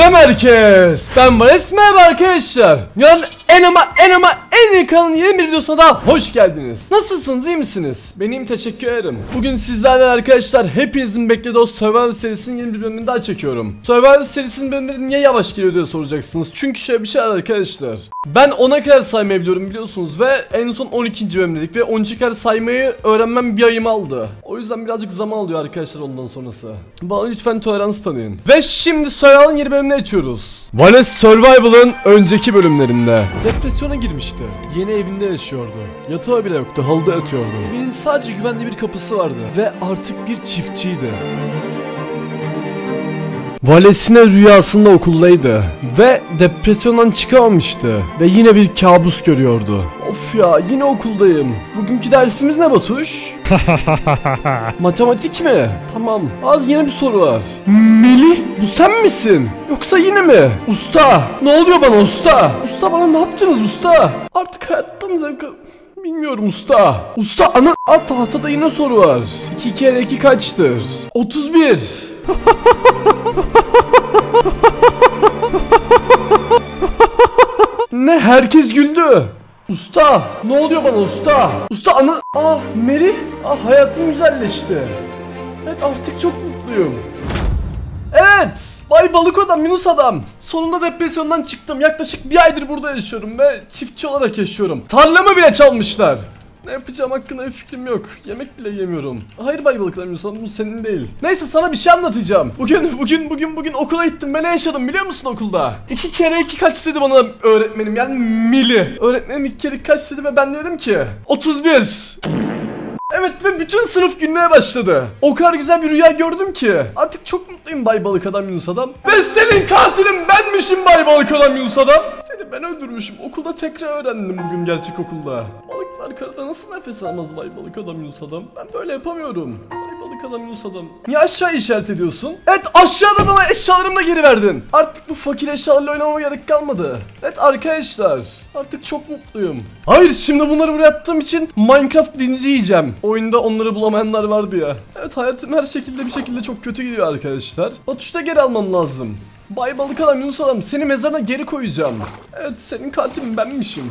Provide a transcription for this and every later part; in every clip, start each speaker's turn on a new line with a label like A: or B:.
A: Selam herkes. Ben Vales merhaba arkadaşlar. Dünyanın en ama en ama en iyi kanalın yeni bir videosuna daha hoş geldiniz. Nasılsınız iyi misiniz? Benim teşekkür ederim. Bugün sizlerle arkadaşlar hepinizin beklediği o Survival serisinin yeni bir bölümünü daha çekiyorum. Survival serisinin bölümleri niye yavaş geliyor diye soracaksınız. Çünkü şöyle bir şey arkadaşlar. Ben 10'a kadar saymayı biliyorum biliyorsunuz ve en son 12. bölümdedik ve 12 kadar saymayı öğrenmem bir ayımı aldı. O yüzden birazcık zaman alıyor arkadaşlar ondan sonrası. Bana lütfen tolerans tanıyın. Ve şimdi Survival'ın yeni bölümünü açıyoruz. Vales Survival'ın önceki bölümlerinde depresyona girmişti. Yeni evinde yaşıyordu. Yatağı bile yoktu, halıda yatıyordu. Evinin sadece güvenli bir kapısı vardı ve artık bir çiftçiydi. Valesine rüyasında okuldaydı ve depresyondan çıkamamıştı ve yine bir kabus görüyordu. Of ya yine okuldayım. Bugünkü dersimiz ne Batuş? Matematik mi? Tamam. Az yeni bir soru var. Melih bu sen misin? Yoksa yine mi? Usta ne oluyor bana usta? Usta bana ne yaptınız usta? Artık hayattan zevk al- Bilmiyorum usta. Usta ana Aa, tahtada yine soru var. 2 kere 2 kaçtır? 31. Ne herkes güldü. Usta ne oluyor bana usta? Usta ana... Aa Meri. Aa hayatım güzelleşti. Evet artık çok mutluyum. Evet. Bay balık adam Yunus adam. Sonunda depresyondan çıktım. Yaklaşık bir aydır burada yaşıyorum ve çiftçi olarak yaşıyorum. Tarlamı bile çalmışlar. Ne yapacağım hakkında bir fikrim yok. Yemek bile yemiyorum. Hayır Bay Balık bu senin değil. Neyse sana bir şey anlatacağım. Bugün bugün bugün bugün okula gittim. Ben ne yaşadım biliyor musun okulda? İki kere iki kaç dedi bana öğretmenim yani mili. Öğretmenim iki kere kaç dedi ve ben dedim ki 31. Evet ve bütün sınıf gülmeye başladı. O kadar güzel bir rüya gördüm ki. Artık çok mutluyum Bay Balık Adam Yunus Adam. Ve senin katilin benmişim Bay Balık Adam Yunus Adam. Ben öldürmüşüm. Okulda tekrar öğrendim bugün gerçek okulda. Balıklar karada nasıl nefes almaz Bay Balık Adam Yunus Adam? Ben böyle yapamıyorum. Bay Balık Adam Yunus Adam. Niye aşağı işaret ediyorsun? Evet aşağıda bana eşyalarımı da geri verdin. Artık bu fakir eşyalarla oynamama gerek kalmadı. Evet arkadaşlar. Artık çok mutluyum. Hayır şimdi bunları buraya attığım için Minecraft linci yiyeceğim. Oyunda onları bulamayanlar vardı ya. Evet hayatım her şekilde bir şekilde çok kötü gidiyor arkadaşlar. Batuşta geri almam lazım. Bay balık adam Yunus adam seni mezarına geri koyacağım. Evet senin katilin benmişim.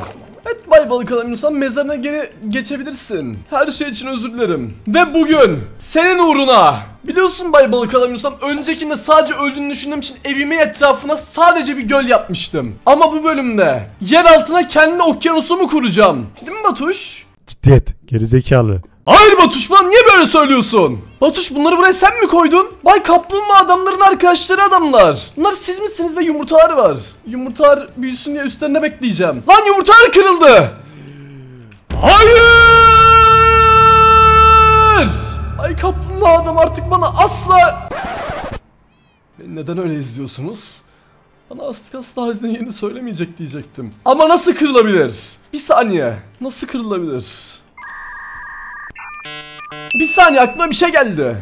A: Evet Bay Balık Adam Yunus adam mezarına geri geçebilirsin. Her şey için özür dilerim. Ve bugün senin uğruna Biliyorsun Bay Balık Adam Yunus adam öncekinde sadece öldüğünü düşündüğüm için evimin etrafına sadece bir göl yapmıştım. Ama bu bölümde yer altına kendi okyanusumu kuracağım. Değil mi Batuş?
B: Ciddiyet. Gerizekalı.
A: Hayır Batuş bana niye böyle söylüyorsun? Batuş bunları buraya sen mi koydun? Bay Kaplumbağa adamların arkadaşları adamlar. Bunlar siz misiniz ve yumurtalar var. Yumurtalar büyüsün diye üstlerinde bekleyeceğim. Lan yumurtalar kırıldı. Hayır! Bay Kaplumbağa adam artık bana asla... Neden öyle izliyorsunuz? Bana astık asla hazine yerini söylemeyecek diyecektim. Ama nasıl kırılabilir? Bir saniye. Nasıl kırılabilir? Bir saniye aklıma bir şey geldi.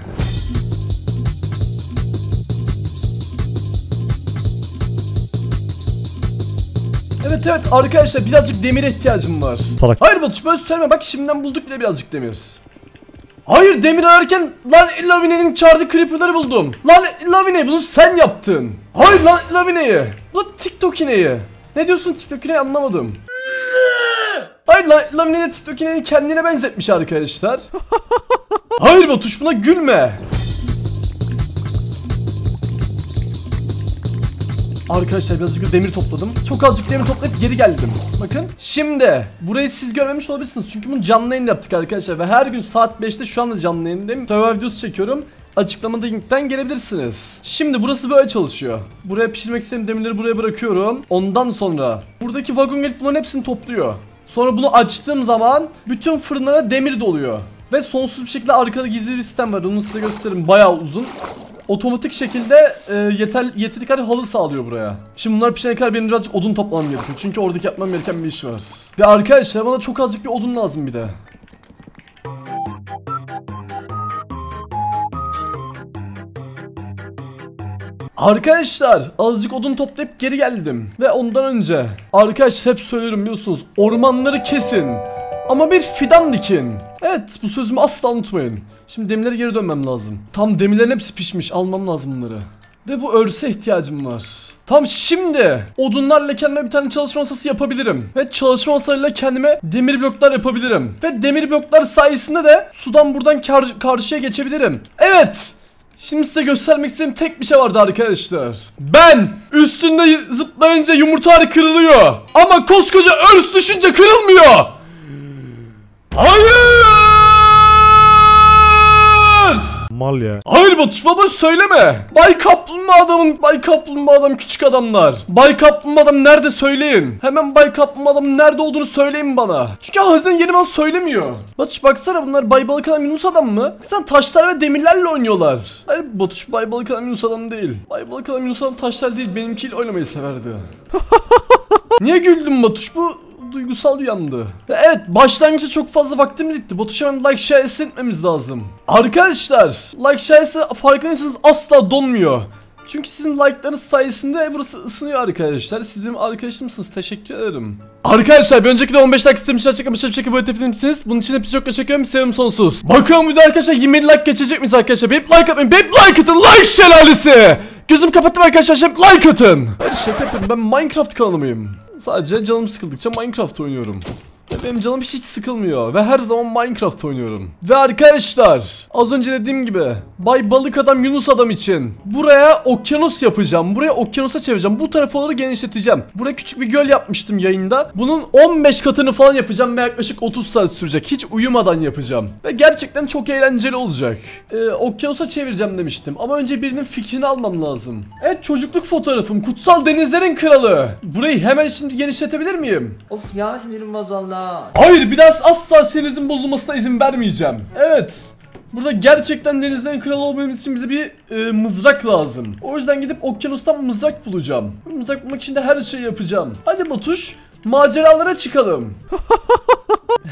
A: Evet evet arkadaşlar birazcık demire ihtiyacım var.
B: Salak.
A: Hayır Batuş böyle söyleme bak şimdiden bulduk bile birazcık demir. Hayır demir ararken lan Lavine'nin çağırdığı creeper'ları buldum. Lan Lavine bunu sen yaptın. Hayır lan Lavine'yi. Lan TikTok ineği. Ne diyorsun TikTok ineği anlamadım. Hayır de TikTok ineğini kendine benzetmiş arkadaşlar. Hayır Batuş buna gülme. Arkadaşlar birazcık demir topladım. Çok azıcık demir toplayıp geri geldim. Bakın. Şimdi burayı siz görmemiş olabilirsiniz. Çünkü bunu canlı yayın yaptık arkadaşlar. Ve her gün saat 5'te şu anda canlı yayındayım. Survival videosu çekiyorum. Açıklamada linkten gelebilirsiniz. Şimdi burası böyle çalışıyor. Buraya pişirmek istediğim demirleri buraya bırakıyorum. Ondan sonra buradaki vagon gelip bunların hepsini topluyor. Sonra bunu açtığım zaman bütün fırınlara demir doluyor. Ve sonsuz bir şekilde arkada gizli bir sistem var. Onu size gösteririm. Bayağı uzun otomatik şekilde e, yeter yeteri kadar halı sağlıyor buraya. Şimdi bunlar pişene kadar benim birazcık odun toplamam gerekiyor. Çünkü oradaki yapmam gereken bir iş var. Ve arkadaşlar bana çok azıcık bir odun lazım bir de. Arkadaşlar azıcık odun toplayıp geri geldim. Ve ondan önce arkadaşlar hep söylüyorum biliyorsunuz ormanları kesin. Ama bir fidan dikin. Evet bu sözümü asla unutmayın. Şimdi demirlere geri dönmem lazım. Tam demirlerin hepsi pişmiş almam lazım bunları. Ve bu örse ihtiyacım var. Tamam şimdi odunlarla kendime bir tane çalışma masası yapabilirim. Ve çalışma masalarıyla kendime demir bloklar yapabilirim. Ve demir bloklar sayesinde de sudan buradan kar- karşıya geçebilirim. Evet. Şimdi size göstermek istediğim tek bir şey vardı arkadaşlar. Ben üstünde zıplayınca yumurtaları kırılıyor. Ama koskoca örs düşünce kırılmıyor. Hayır!
B: Mal ya.
A: Hayır Batuş baba söyleme. Bay Kaplumbağa adamın Bay Kaplumbağa adam küçük adamlar. Bay Kaplumbağa adam nerede söyleyin. Hemen Bay Kaplumbağa adamın nerede olduğunu söyleyin bana. Çünkü hazine yeni bana söylemiyor. Batuş baksana bunlar Bay Balık adam Yunus adam mı? Sen taşlar ve demirlerle oynuyorlar. Hayır Batuş Bay Balık adam Yunus adam değil. Bay Balık adam Yunus adam taşlar değil benimkiyle oynamayı severdi. Niye güldün Batuş bu duygusal bir yandı. Ve evet başlangıçta çok fazla vaktimiz gitti. Batuş hemen like share etmemiz lazım. Arkadaşlar like share farkındaysanız asla donmuyor. Çünkü sizin like'larınız sayesinde burası ısınıyor arkadaşlar. Siz benim arkadaşımsınız. Teşekkür ederim. Arkadaşlar bir önceki de 15 like istemişler. Çekmişler bir şekilde böyle tepki misiniz? Bunun için hepinize çok teşekkür ederim. Sevim sonsuz. Bakalım video arkadaşlar 20 like geçecek miyiz arkadaşlar? Benim like atmayın. Benim like atın. Like şelalesi. Gözüm kapattım arkadaşlar. Şimdi like atın. Hayır şaka yapıyorum. Ben Minecraft kanalımıyım. Sadece canım sıkıldıkça Minecraft oynuyorum. Ve benim canım hiç sıkılmıyor ve her zaman Minecraft oynuyorum. Ve arkadaşlar az önce dediğim gibi Bay Balık Adam Yunus Adam için buraya okyanus yapacağım. Buraya okyanusa çevireceğim. Bu tarafları genişleteceğim. Buraya küçük bir göl yapmıştım yayında. Bunun 15 katını falan yapacağım ve yaklaşık 30 saat sürecek. Hiç uyumadan yapacağım. Ve gerçekten çok eğlenceli olacak. Ee, okyanusa çevireceğim demiştim. Ama önce birinin fikrini almam lazım. Evet çocukluk fotoğrafım. Kutsal denizlerin kralı. Burayı hemen şimdi genişletebilir miyim?
C: Of ya sinirim bozuldu.
A: Hayır bir daha asla sinizin bozulmasına izin vermeyeceğim. Evet. Burada gerçekten denizlerin kralı olmamız için bize bir e, mızrak lazım. O yüzden gidip okyanustan mızrak bulacağım. Mızrak bulmak için de her şeyi yapacağım. Hadi Batuş maceralara çıkalım.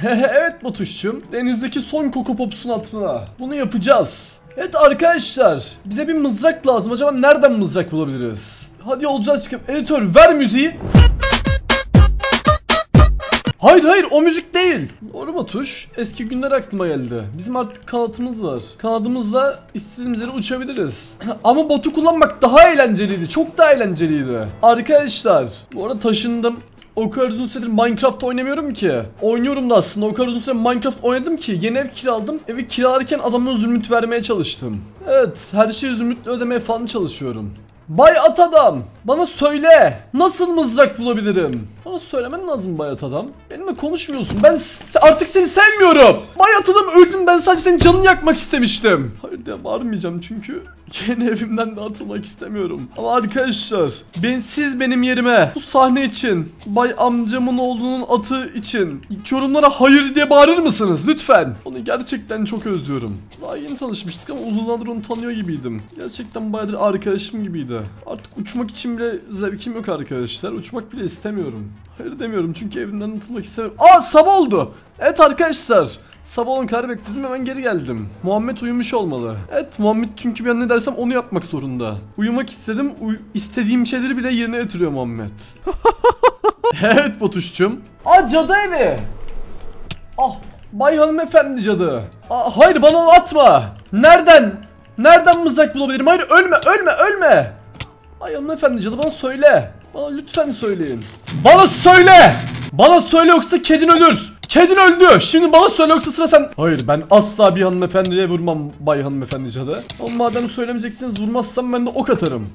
A: evet Batuş'cum denizdeki son koku popusun altına. Bunu yapacağız. Evet arkadaşlar bize bir mızrak lazım. Acaba nereden mızrak bulabiliriz? Hadi yolculuğa çıkıp editör ver müziği. Hayır hayır o müzik değil. Doğru Batuş. Eski günler aklıma geldi. Bizim artık kanatımız var. Kanadımızla istediğimiz yere uçabiliriz. Ama botu kullanmak daha eğlenceliydi. Çok daha eğlenceliydi. Arkadaşlar bu arada taşındım. O kadar uzun süredir Minecraft oynamıyorum ki. Oynuyorum da aslında o kadar uzun süre Minecraft oynadım ki yeni ev kiraladım. Evi kiralarken adamın zümrüt vermeye çalıştım. Evet her şeyi zümrütle ödemeye falan çalışıyorum. Bay at adam bana söyle nasıl mızrak bulabilirim? Bana söylemen lazım Bay at adam. Benimle konuşmuyorsun ben artık seni sevmiyorum. Bay at adam öldüm ben sadece senin canını yakmak istemiştim. Hayır diye bağırmayacağım çünkü yeni evimden de atılmak istemiyorum. Ama arkadaşlar ben siz benim yerime bu sahne için Bay amcamın oğlunun atı için yorumlara hayır diye bağırır mısınız lütfen? Onu gerçekten çok özlüyorum. Daha yeni tanışmıştık ama uzun zamandır onu tanıyor gibiydim. Gerçekten bayağıdır arkadaşım gibiydi. Artık uçmak için bile zevkim yok arkadaşlar. Uçmak bile istemiyorum. Hayır demiyorum çünkü evimden atılmak istemiyorum. Aa sabah oldu. Evet arkadaşlar. Sabah olun kadar bekledim hemen geri geldim. Muhammed uyumuş olmalı. Evet Muhammed çünkü ben ne dersem onu yapmak zorunda. Uyumak istedim. Uy- istediğim şeyleri bile yerine getiriyor Muhammed. evet Botuş'cum. Aa cadı evi. Ah Bay hanımefendi cadı. Aa, hayır bana atma. Nereden? Nereden mızrak bulabilirim? Hayır ölme ölme ölme. Ay hanımefendi cadı bana söyle. Bana lütfen söyleyin. Bana söyle. Bana söyle yoksa kedin ölür. Kedin öldü. Şimdi bana söyle yoksa sıra sen. Hayır ben asla bir hanımefendiye vurmam bay hanımefendi cadı. Ama madem söylemeyeceksiniz vurmazsam ben de ok atarım.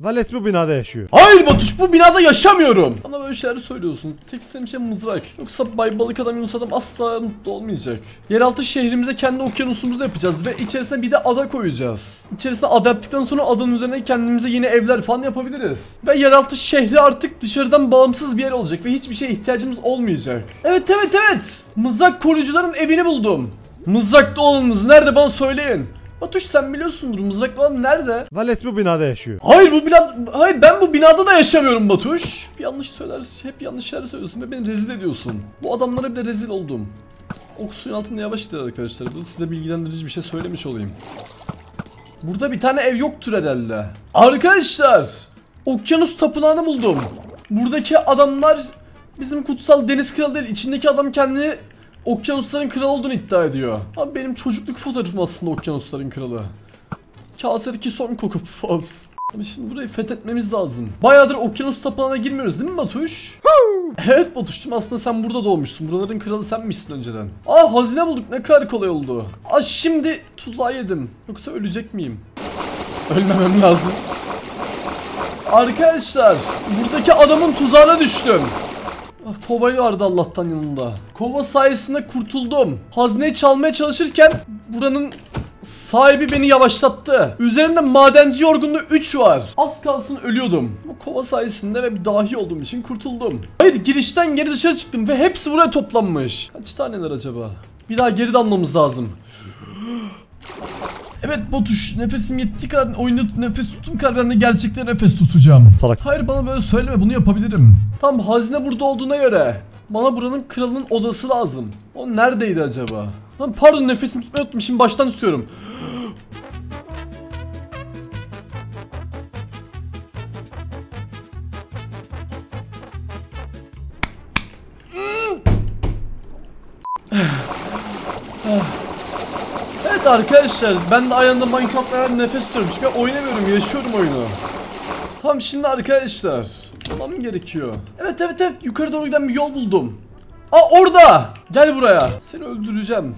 B: Vales bu binada yaşıyor.
A: Hayır Batuş bu binada yaşamıyorum. Bana böyle şeyler söylüyorsun. Tek istediğim şey mızrak. Yoksa Bay Balık Adam Yunus Adam asla mutlu olmayacak. Yeraltı şehrimize kendi okyanusumuzu yapacağız ve içerisine bir de ada koyacağız. İçerisine ada yaptıktan sonra adanın üzerine kendimize yeni evler falan yapabiliriz. Ve yeraltı şehri artık dışarıdan bağımsız bir yer olacak ve hiçbir şeye ihtiyacımız olmayacak. Evet evet evet. Mızrak koruyucuların evini buldum. Mızraklı olanınız nerede bana söyleyin. Batuş sen biliyorsundur mızraklı olan nerede?
B: Vales bu binada yaşıyor.
A: Hayır bu bina hayır ben bu binada da yaşamıyorum Batuş. Bir yanlış söyler, hep yanlış şeyler söylüyorsun ve beni rezil ediyorsun. Bu adamlara bile rezil oldum. Ok suyun altında yavaş gider arkadaşlar. Bu size bilgilendirici bir şey söylemiş olayım. Burada bir tane ev yoktur herhalde. Arkadaşlar, okyanus tapınağını buldum. Buradaki adamlar bizim kutsal deniz kralı değil. İçindeki adam kendini okyanusların kralı olduğunu iddia ediyor. Abi benim çocukluk fotoğrafım aslında okyanusların kralı. Kasedeki son koku Pops. Ama şimdi burayı fethetmemiz lazım. Bayağıdır okyanus tapınağına girmiyoruz değil mi Batuş? evet Batuş'cum aslında sen burada doğmuşsun. Buraların kralı sen misin önceden? Aa hazine bulduk ne kadar kolay oldu. Aa şimdi tuzağı yedim. Yoksa ölecek miyim? Ölmemem lazım. Arkadaşlar buradaki adamın tuzağına düştüm. Ah, Kova vardı Allah'tan yanında. Kova sayesinde kurtuldum. Hazineyi çalmaya çalışırken buranın sahibi beni yavaşlattı. Üzerimde madenci yorgunluğu 3 var. Az kalsın ölüyordum. Bu kova sayesinde ve bir dahi olduğum için kurtuldum. Hayır girişten geri dışarı çıktım ve hepsi buraya toplanmış. Kaç taneler acaba? Bir daha geri dalmamız lazım. Evet Batuş nefesim yettiği kadar oyunda nefes tuttum kadar ben de gerçekten nefes tutacağım.
B: Salak.
A: Hayır bana böyle söyleme bunu yapabilirim. Tam hazine burada olduğuna göre bana buranın kralının odası lazım. O neredeydi acaba? Lan pardon nefesimi tutmayı unuttum şimdi baştan tutuyorum. Evet arkadaşlar ben de ayağında Minecraft'la nefes tutuyorum çünkü oynamıyorum yaşıyorum oyunu. Tamam şimdi arkadaşlar Bulmam gerekiyor. Evet evet evet yukarı doğru giden bir yol buldum. Aa orada. Gel buraya. Seni öldüreceğim.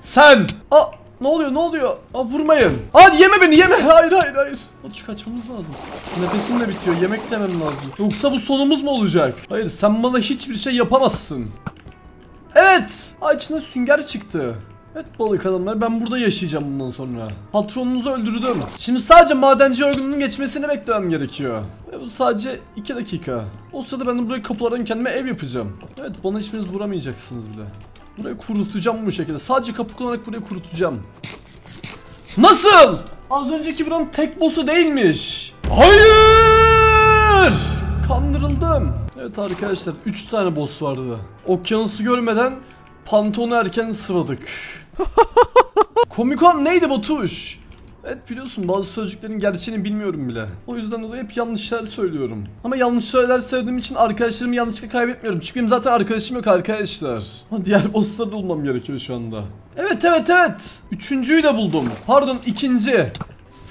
A: Sen. Aa ne oluyor ne oluyor? Aa vurmayın. Aa yeme beni yeme. Hayır hayır hayır. Şu kaçmamız lazım. Nefesim de bitiyor. Yemek de yemem lazım. Yoksa bu sonumuz mu olacak? Hayır sen bana hiçbir şey yapamazsın. Evet. Aa içinden sünger çıktı. Evet balık adamlar ben burada yaşayacağım bundan sonra. Patronunuzu öldürdüm. Şimdi sadece madenci yorgunluğunun geçmesini beklemem gerekiyor. Ve bu sadece 2 dakika. O sırada ben de buraya kapılardan kendime ev yapacağım. Evet bana hiçbiriniz vuramayacaksınız bile. Burayı kurutacağım bu şekilde. Sadece kapı kullanarak burayı kurutacağım. Nasıl? Az önceki buranın tek boss'u değilmiş. Hayır! Kandırıldım. Evet arkadaşlar 3 tane boss vardı. Okyanusu görmeden pantonu erken sıvadık. Komikon neydi Batuş? Evet biliyorsun bazı sözcüklerin gerçeğini bilmiyorum bile. O yüzden dolayı hep yanlışlar söylüyorum. Ama yanlış şeyler söylediğim için arkadaşlarımı yanlışlıkla kaybetmiyorum. Çünkü benim zaten arkadaşım yok arkadaşlar. Ama diğer bossları da bulmam gerekiyor şu anda. Evet evet evet. Üçüncüyü de buldum. Pardon ikinci.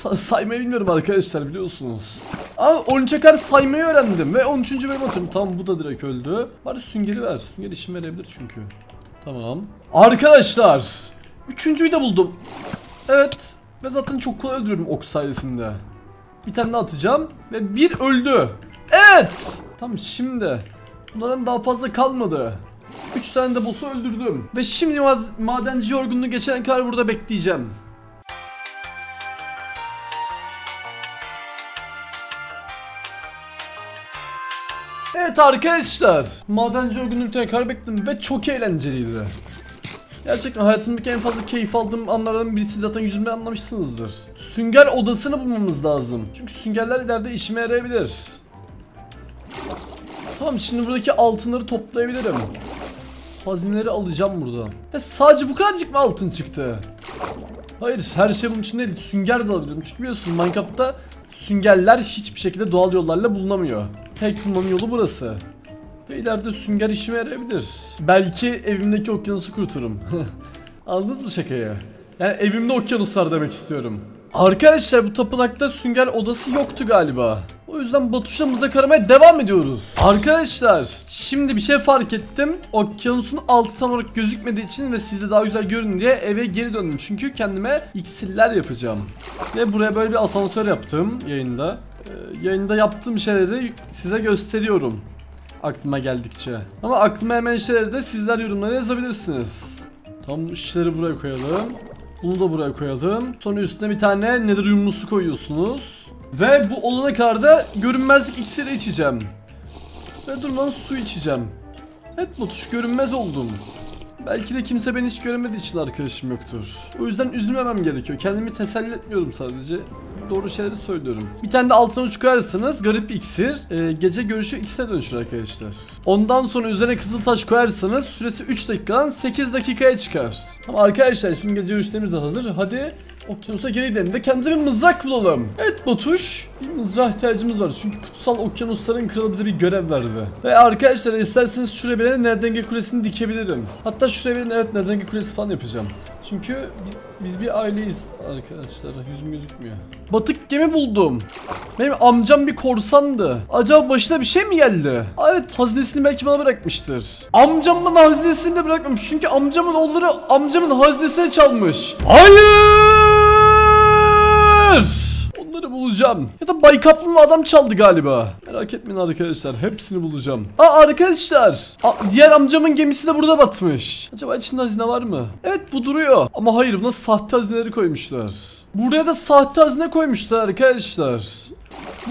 A: Sa- saymayı bilmiyorum arkadaşlar biliyorsunuz. Aa 13'e kadar saymayı öğrendim ve 13. bölüm atıyorum. Tamam bu da direkt öldü. Bari süngeri ver. Sünger işim verebilir çünkü. Tamam. Arkadaşlar. Üçüncüyü de buldum. Evet. Ve zaten çok kolay öldürüyorum ok sayesinde. Bir tane daha atacağım. Ve bir öldü. Evet. Tamam şimdi. Bunların daha fazla kalmadı. 3 tane de boss'u öldürdüm. Ve şimdi mad- madenci yorgunluğu geçen kadar burada bekleyeceğim. Evet arkadaşlar. Madenci yorgunluğu tekrar bekledim ve çok eğlenceliydi. Gerçekten hayatımdaki en fazla keyif aldığım anlardan birisi zaten yüzümden anlamışsınızdır. Sünger odasını bulmamız lazım. Çünkü süngerler ileride işime yarayabilir. Tamam şimdi buradaki altınları toplayabilirim. Hazineleri alacağım buradan. Ve sadece bu kadarcık mı altın çıktı? Hayır her şey bunun için değil. Sünger de alabilirim. Çünkü biliyorsunuz Minecraft'ta süngerler hiçbir şekilde doğal yollarla bulunamıyor. Tek bulmanın yolu burası. Ve ileride sünger işime yarayabilir. Belki evimdeki okyanusu kuruturum. Anladınız mı şakayı? Yani evimde okyanus var demek istiyorum. Arkadaşlar bu tapınakta sünger odası yoktu galiba. O yüzden Batuş'la mızrak devam ediyoruz. Arkadaşlar şimdi bir şey fark ettim. Okyanusun altı tam olarak gözükmediği için ve sizde daha güzel görün diye eve geri döndüm. Çünkü kendime iksirler yapacağım. Ve buraya böyle bir asansör yaptım yayında. Ee, yayında yaptığım şeyleri size gösteriyorum aklıma geldikçe. Ama aklıma hemen şeyleri de sizler yorumlara yazabilirsiniz. Tam işleri buraya koyalım. Bunu da buraya koyalım. Sonra üstüne bir tane nether yumrusu koyuyorsunuz. Ve bu olana kadar da görünmezlik iksiri içeceğim. Ve durmadan su içeceğim. Evet Batuş görünmez oldum. Belki de kimse beni hiç göremediği için arkadaşım yoktur. O yüzden üzülmemem gerekiyor. Kendimi teselli etmiyorum sadece. Doğru şeyleri söylüyorum. Bir tane de altına uç garip iksir. e, gece görüşü X'e dönüşür arkadaşlar. Ondan sonra üzerine kızıl taş koyarsanız süresi 3 dakikadan 8 dakikaya çıkar. Tamam arkadaşlar şimdi gece görüşlerimiz de hazır. Hadi okyanusa geri gidelim ve kendimize bir mızrak bulalım. Evet Batuş bir mızrağa ihtiyacımız var. Çünkü kutsal okyanusların kralı bize bir görev verdi. Ve arkadaşlar isterseniz şuraya bir Nerdenge kulesini dikebilirim. Hatta şuraya bir evet Nerdenge kulesi falan yapacağım. Çünkü bi- biz bir aileyiz arkadaşlar. Yüzüm gözükmüyor. Batık gemi buldum. Benim amcam bir korsandı. Acaba başına bir şey mi geldi? Evet hazinesini belki bana bırakmıştır. Amcam bana hazinesini de bırakmamış. Çünkü amcamın oğulları amcamın hazinesine çalmış. Hayır! Onları bulacağım. Ya da Bay Kaplumbağa adam çaldı galiba. Merak etmeyin arkadaşlar. Hepsini bulacağım. Aa arkadaşlar. Aa, diğer amcamın gemisi de burada batmış. Acaba içinde hazine var mı? Evet bu duruyor. Ama hayır buna sahte hazineleri koymuşlar. Buraya da sahte hazine koymuşlar arkadaşlar.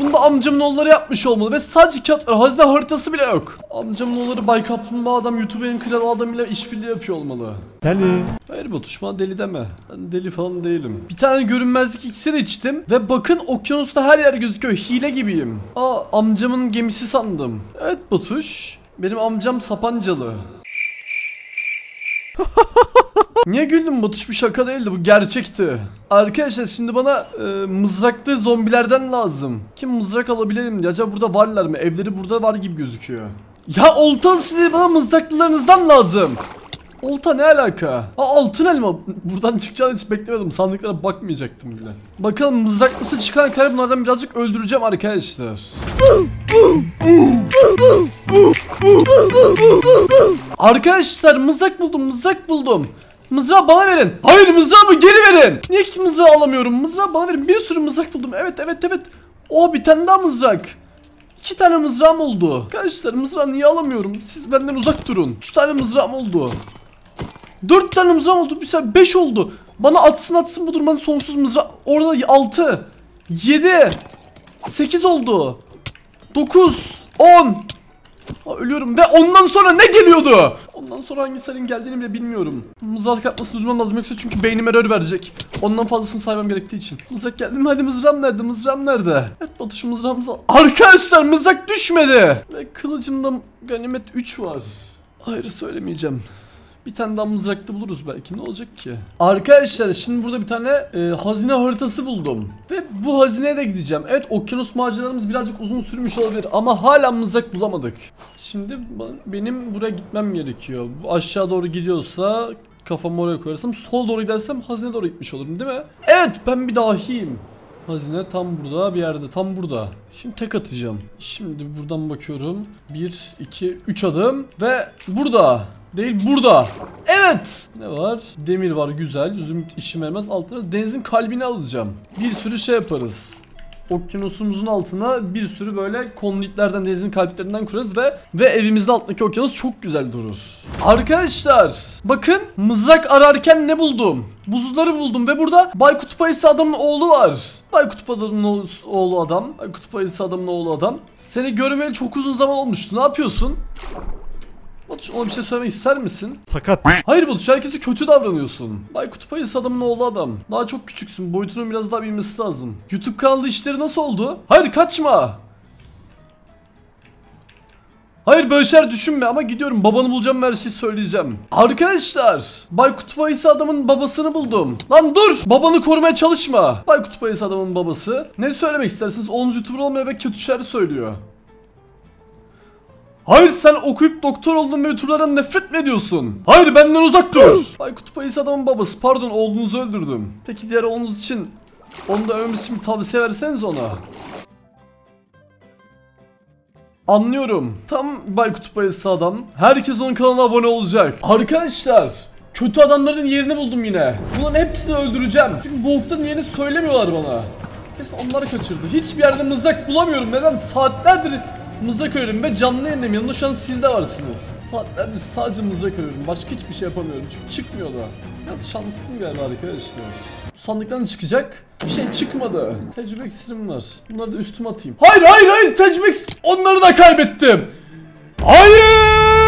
A: Bunu da amcamın oğulları yapmış olmalı ve sadece kağıt var. Hazine haritası bile yok. Amcamın oğulları Bay Kaplumbağa adam YouTube'un kralı adamıyla işbirliği yapıyor olmalı.
B: Deli.
A: Hayır Batuş bana deli deme. Ben deli falan değilim. Bir tane görünmezlik iksiri içtim ve bakın okyanusta her yer gözüküyor. Hile gibiyim. Aa amcamın gemisi sandım. Evet Batuş. Benim amcam Sapancalı. Niye güldün Batuş bu şaka değildi bu gerçekti. Arkadaşlar şimdi bana e, mızraklı zombilerden lazım. Kim mızrak alabilelim diye. Acaba burada varlar mı? Evleri burada var gibi gözüküyor. Ya oltan size bana mızraklılarınızdan lazım. Olta ne alaka? Ha altın elma. Buradan çıkacağını hiç beklemedim. Sandıklara bakmayacaktım bile. Bakalım mızraklısı çıkan kare bunlardan birazcık öldüreceğim arkadaşlar. arkadaşlar mızrak buldum mızrak buldum. Mızrağı bana verin. Hayır mızrağımı geri verin. Niye ki mızrağı alamıyorum? Mızrağı bana verin. Bir sürü mızrak buldum. Evet evet evet. O bir tane daha mızrak. İki tane mızrağım oldu. Arkadaşlar mızrağı niye alamıyorum? Siz benden uzak durun. Üç tane mızrağım oldu. Dört tane mızrağım oldu. Bir sefer beş oldu. Bana atsın atsın bu durmanın sonsuz mızrağı. Orada altı. Yedi. Sekiz oldu. Dokuz. On. Aa, ölüyorum ve ondan sonra ne geliyordu? Ondan sonra hangi sarın geldiğini bile bilmiyorum. Mızrak atmasını durmam lazım yoksa çünkü beynim error verecek. Ondan fazlasını saymam gerektiği için. Mızrak geldi mi? Hadi mızrağım nerede? Mızrağım nerede? Evet Batu şu mızrağımızı. Arkadaşlar mızrak düşmedi. Ve kılıcımda ganimet 3 var. Hayır söylemeyeceğim. Bir tane daha buluruz belki ne olacak ki? Arkadaşlar şimdi burada bir tane e, hazine haritası buldum. Ve bu hazineye de gideceğim. Evet okyanus maceralarımız birazcık uzun sürmüş olabilir ama hala mızrak bulamadık. Şimdi benim buraya gitmem gerekiyor. Bu aşağı doğru gidiyorsa kafamı oraya koyarsam sol doğru gidersem hazine doğru gitmiş olurum değil mi? Evet ben bir dahiyim. Hazine tam burada bir yerde tam burada. Şimdi tek atacağım. Şimdi buradan bakıyorum. 1, 2, 3 adım ve burada. Değil burada. Evet. Ne var? Demir var güzel. Üzüm işim vermez. Altına denizin kalbini alacağım. Bir sürü şey yaparız. Okyanusumuzun altına bir sürü böyle konulitlerden denizin kalplerinden kurarız ve ve evimizde altındaki okyanus çok güzel durur. Arkadaşlar bakın mızrak ararken ne buldum? Buzulları buldum ve burada Bay Kutup Ayısı adamın oğlu var. Bay Kutup adamın oğlu- adam. Bay Kutup Ayısı adamın oğlu adam. Seni görmeyeli çok uzun zaman olmuştu. Ne yapıyorsun? Batuş ona bir şey söylemek ister misin?
B: Sakat.
A: Hayır Batuş herkese kötü davranıyorsun. Bay Kutup Ayısı adamın oğlu adam. Daha çok küçüksün boyutunun biraz daha bilmesi lazım. YouTube kanalı işleri nasıl oldu? Hayır kaçma. Hayır böyle şeyler düşünme ama gidiyorum babanı bulacağım her şeyi söyleyeceğim. Arkadaşlar Bay Kutup Ayısı adamın babasını buldum. Lan dur babanı korumaya çalışma. Bay Kutup Ayısı adamın babası. Ne söylemek istersiniz? Oğlunuz YouTuber olmuyor ve kötü şeyler söylüyor. Hayır sen okuyup doktor oldun ve YouTuber'dan nefret mi ediyorsun? Hayır benden uzak dur. Bay Kutup Ayısı adamın babası pardon oğlunuzu öldürdüm. Peki diğer oğlunuz için onu da ölmesi için bir tavsiye verseniz ona. Anlıyorum. Tam Bay Kutup Ayısı adam. Herkes onun kanalına abone olacak. Arkadaşlar Kötü adamların yerini buldum yine. Bunların hepsini öldüreceğim. Çünkü boğuktan yerini söylemiyorlar bana. Kesin onları kaçırdı. Hiçbir yerde mızrak bulamıyorum. Neden? Saatlerdir mızrak arıyorum ve canlı yayındayım. Yanımda şu an siz de varsınız. Saatlerdir sadece mızrak arıyorum. Başka hiçbir şey yapamıyorum. Çünkü çıkmıyor da. Biraz şanslısın galiba arkadaşlar. Bu sandıktan çıkacak. Bir şey çıkmadı. Tecrübe iksirim var. Bunları da üstüme atayım. Hayır hayır hayır tecrübe Onları da kaybettim. Hayır!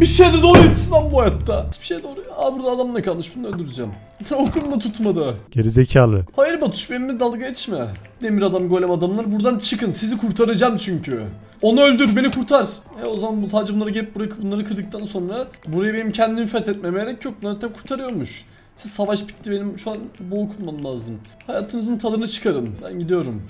A: Bir şey de doğru yetişsin lan bu hayatta. Hiçbir şey doğru. Aa burada adam ne kalmış bunu öldüreceğim. Okum da tutmadı.
B: Gerizekalı.
A: Hayır Batuş benimle dalga geçme. Demir adam golem adamlar buradan çıkın sizi kurtaracağım çünkü. Onu öldür beni kurtar. E o zaman bu tacı bunları gelip bırakıp bunları kırdıktan sonra burayı benim kendim fethetmeme gerek yok. Zaten kurtarıyormuş. Siz savaş bitti benim şu an boğulmam lazım. Hayatınızın tadını çıkarın. Ben gidiyorum.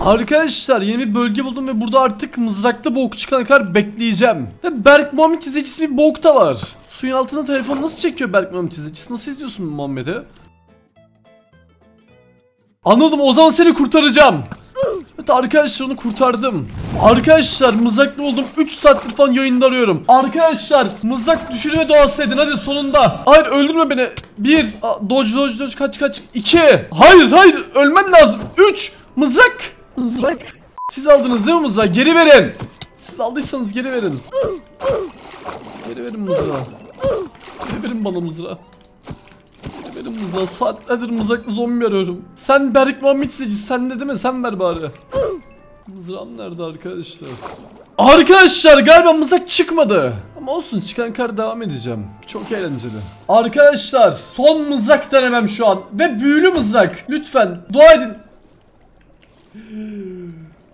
A: Arkadaşlar yeni bir bölge buldum ve burada artık mızrakta bok çıkana kadar bekleyeceğim. Ve Berk Muhammed izleyicisi bir bok da var. Suyun altında telefon nasıl çekiyor Berk Muhammed izleyicisi? Nasıl izliyorsun Muhammed'i? Anladım o zaman seni kurtaracağım. Evet arkadaşlar onu kurtardım. Arkadaşlar mızraklı oldum 3 saattir falan yayında arıyorum. Arkadaşlar mızrak düşürme doğası hadi sonunda. Hayır öldürme beni. 1 dodge dodge dodge kaç kaç 2 Hayır hayır ölmen lazım 3 Mızrak Mızrak Siz aldınız değil mi mızrağı geri verin. Siz aldıysanız geri verin. Geri verin mızrağı. Geri verin bana mızrağı. Geri verin mızrağı. Saatlerdir mızraklı zombi arıyorum. Sen Berk Muhammed izleyici sen de değil mi? Sen ver bari. Mızrağım nerede arkadaşlar? Arkadaşlar galiba mızrak çıkmadı. Ama olsun çıkan kar devam edeceğim. Çok eğlenceli. Arkadaşlar son mızrak denemem şu an. Ve büyülü mızrak. Lütfen dua edin.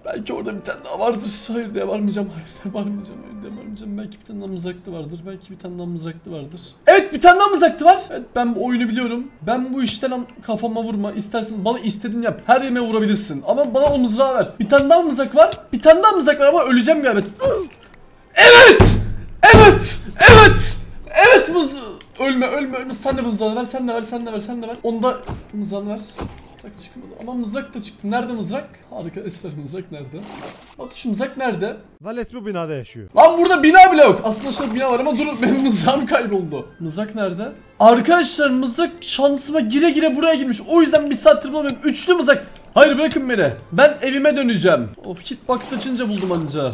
A: Belki orada bir tane daha vardır. Hayır diye varmayacağım. Hayır diye varmayacağım. Hayır diye varmayacağım. Belki bir tane daha mızraklı vardır. Belki bir tane daha mızraklı vardır. Evet bir tane daha mızraklı var. Evet ben bu oyunu biliyorum. Ben bu işten am- kafama vurma. İstersen bana istediğini yap. Her yemeğe vurabilirsin. Ama bana o mızrağı ver. Bir tane daha mızrak var. Bir tane daha mızrak var ama öleceğim galiba. Evet! Evet! Evet! Evet mız... Ölme ölme ölme. Sen de mızrağını ver. Sen de ver. Sen de ver. Sen de ver. Onu da mızrağını ver. Mızrak çıkmadı ama mızrak da çıktı. Nerede mızrak? Arkadaşlar mızrak nerede? Batu şu mızrak nerede?
B: Vales bu binada yaşıyor.
A: Lan burada bina bile yok. Aslında şurada bina var ama durun benim mızrağım kayboldu. Mızrak nerede? Arkadaşlar mızrak şansıma gire gire buraya girmiş. O yüzden bir saattir bulamıyorum. Üçlü mızrak. Hayır bırakın beni. Ben evime döneceğim. Of hitbox açınca buldum anca.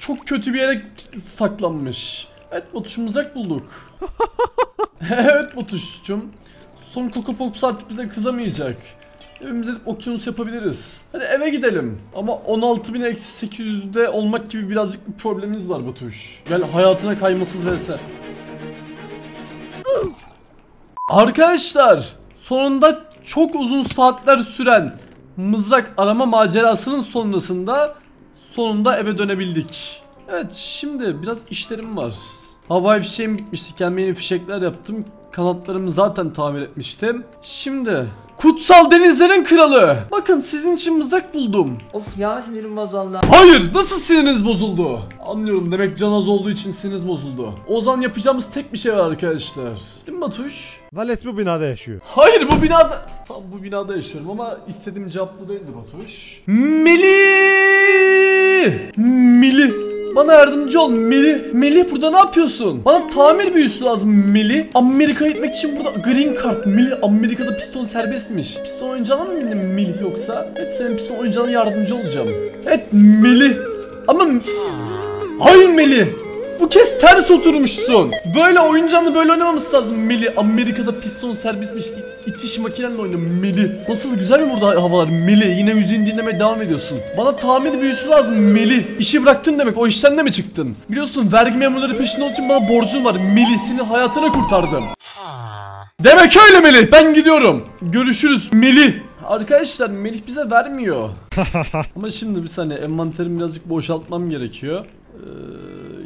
A: Çok kötü bir yere saklanmış. Evet Batuş mızrak bulduk. evet Batuş'cum. Son Coco Pops artık bize kızamayacak. Evimize okyanus yapabiliriz. Hadi eve gidelim. Ama 16.000 eksi 800'de olmak gibi birazcık bir problemimiz var Batuş. Gel hayatına kaymasız verse. Arkadaşlar sonunda çok uzun saatler süren mızrak arama macerasının sonrasında sonunda eve dönebildik. Evet şimdi biraz işlerim var. Havai fişeğim bitmişti. Kendime yeni fişekler yaptım. Kanatlarımı zaten tamir etmiştim. Şimdi Kutsal denizlerin kralı. Bakın sizin için mızrak buldum.
C: Of ya sinirim bozuldu.
A: Hayır nasıl siniriniz bozuldu? Anlıyorum demek can az olduğu için siniriniz bozuldu. O zaman yapacağımız tek bir şey var arkadaşlar. Değil mi Batuş?
B: Vales bu binada yaşıyor.
A: Hayır bu binada... Tam bu binada yaşıyorum ama istediğim cevap bu değildi Batuş. Melih! Melih! Bana yardımcı ol Melih. Melih burada ne yapıyorsun? Bana tamir büyüsü lazım Melih. Amerika'ya gitmek için burada green card Melih. Amerika'da piston serbestmiş. Piston oyuncağına mı bindin Melih yoksa? Evet senin piston oyuncağına yardımcı olacağım. Evet Melih. Ama... Hayır Melih. Bu kez ters oturmuşsun. Böyle oyuncağını böyle oynamaması lazım Meli. Amerika'da piston serbestmiş. İ- İtiş makinenle oyna Meli. Nasıl güzel mi burada havalar Meli? Yine müziğini dinlemeye devam ediyorsun. Bana tamir büyüsü lazım Meli. İşi bıraktın demek. O işten de mi çıktın? Biliyorsun vergi memurları peşinde olduğu için bana borcun var. Meli senin hayatını kurtardım. Demek öyle Melih. Ben gidiyorum. Görüşürüz Melih. Arkadaşlar Melih bize vermiyor. Ama şimdi bir saniye envanterimi birazcık boşaltmam gerekiyor. Ee,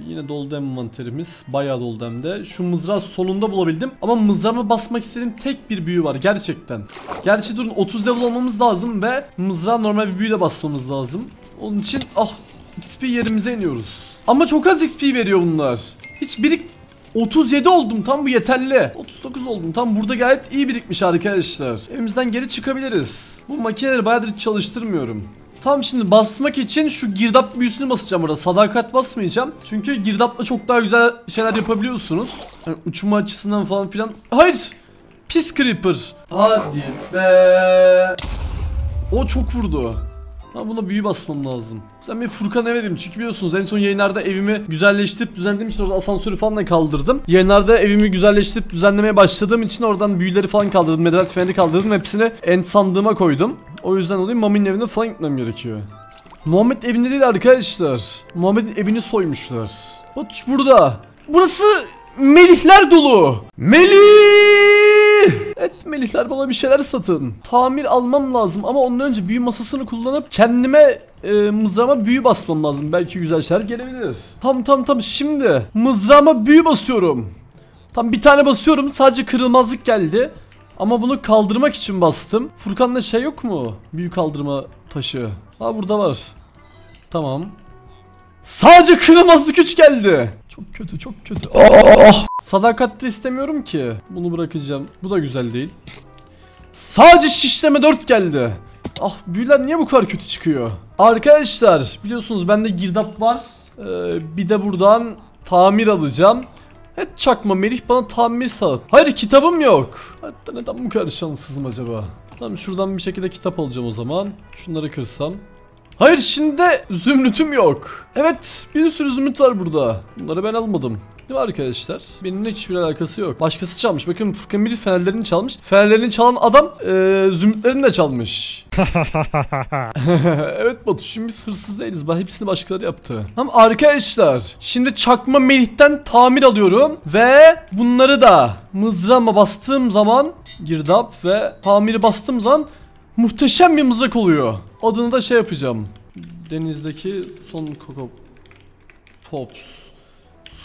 A: yine doldu envanterimiz. Bayağı doldu hem de. Şu mızrağı sonunda bulabildim. Ama mızrağıma basmak istediğim tek bir büyü var gerçekten. Gerçi durun 30 level olmamız lazım ve mızrağı normal bir büyüyle basmamız lazım. Onun için ah XP yerimize iniyoruz. Ama çok az XP veriyor bunlar. Hiç birik 37 oldum tam bu yeterli. 39 oldum tam burada gayet iyi birikmiş arkadaşlar. Evimizden geri çıkabiliriz. Bu makineleri bayağıdır hiç çalıştırmıyorum. Tam şimdi basmak için şu girdap büyüsünü basacağım burada. Sadakat basmayacağım. Çünkü girdapla çok daha güzel şeyler yapabiliyorsunuz. Yani uçma açısından falan filan. Hayır. Pis creeper. Hadi be. O çok vurdu. Ha buna büyü basmam lazım. Sen bir Furkan eve dedim çünkü biliyorsunuz en son yayınlarda evimi güzelleştirip düzenlediğim için orada asansörü falan da kaldırdım. Yayınlarda evimi güzelleştirip düzenlemeye başladığım için oradan büyüleri falan kaldırdım. Medalet feneri kaldırdım. Hepsini en sandığıma koydum. O yüzden olayım Mami'nin evine falan gitmem gerekiyor. Muhammed evinde değil arkadaşlar. Muhammed'in evini soymuşlar. Bak burada. Burası Melihler dolu. Melih! Evet bana bir şeyler satın. Tamir almam lazım ama ondan önce büyü masasını kullanıp kendime e, mızrağıma büyü basmam lazım. Belki güzel şeyler gelebilir. Tam tam tam şimdi mızrağıma büyü basıyorum. Tam bir tane basıyorum sadece kırılmazlık geldi. Ama bunu kaldırmak için bastım. Furkan'da şey yok mu? Büyü kaldırma taşı. Ha burada var. Tamam. Sadece kırılmazlık güç geldi. Çok kötü çok kötü. Ah! Sadakatli istemiyorum ki. Bunu bırakacağım. Bu da güzel değil. Sadece şişleme 4 geldi. Ah büyüler niye bu kadar kötü çıkıyor? Arkadaşlar biliyorsunuz bende girdap var. Ee, bir de buradan tamir alacağım. Evet çakma Melih bana tamir sağ. Hayır kitabım yok. Hatta neden bu kadar şanssızım acaba? Tamam şuradan bir şekilde kitap alacağım o zaman. Şunları kırsam. Hayır şimdi de zümrütüm yok. Evet bir sürü zümrüt var burada. Bunları ben almadım. Değil mi arkadaşlar? Benimle hiçbir alakası yok. Başkası çalmış. Bakın Furkan biri fenerlerini çalmış. Fenerlerini çalan adam eee zümrütlerini de çalmış. evet Batu şimdi biz hırsız değiliz. Ben hepsini başkaları yaptı. Tamam arkadaşlar. Şimdi çakma Melih'ten tamir alıyorum. Ve bunları da mızrağıma bastığım zaman girdap ve tamiri bastığım zaman muhteşem bir mızrak oluyor. Adını da şey yapacağım. Denizdeki son Coco Pops.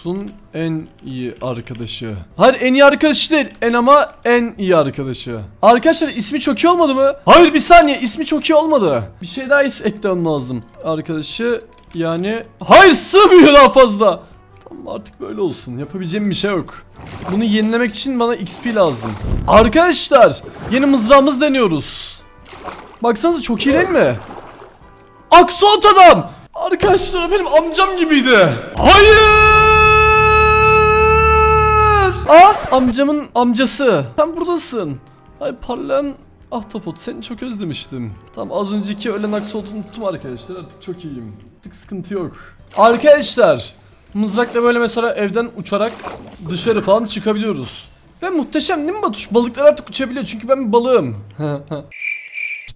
A: Sun en iyi arkadaşı. Hayır en iyi arkadaşı değil. En ama en iyi arkadaşı. Arkadaşlar ismi çok iyi olmadı mı? Hayır bir saniye ismi çok iyi olmadı. Bir şey daha eklemem lazım. Arkadaşı yani... Hayır sığmıyor daha fazla. Tamam artık böyle olsun. Yapabileceğim bir şey yok. Bunu yenilemek için bana XP lazım. Arkadaşlar yeni mızrağımız deniyoruz. Baksanıza çok iyi değil mi? Aksot adam! Arkadaşlar benim amcam gibiydi. Hayır! Aa amcamın amcası. Sen buradasın. Ay parlayan ahtapot seni çok özlemiştim. Tamam az önceki ölen aksot'u unuttum arkadaşlar artık çok iyiyim. Artık sıkıntı yok. Arkadaşlar mızrakla böyle mesela evden uçarak dışarı falan çıkabiliyoruz. Ve muhteşem değil mi Batuş? Balıklar artık uçabiliyor çünkü ben bir balığım.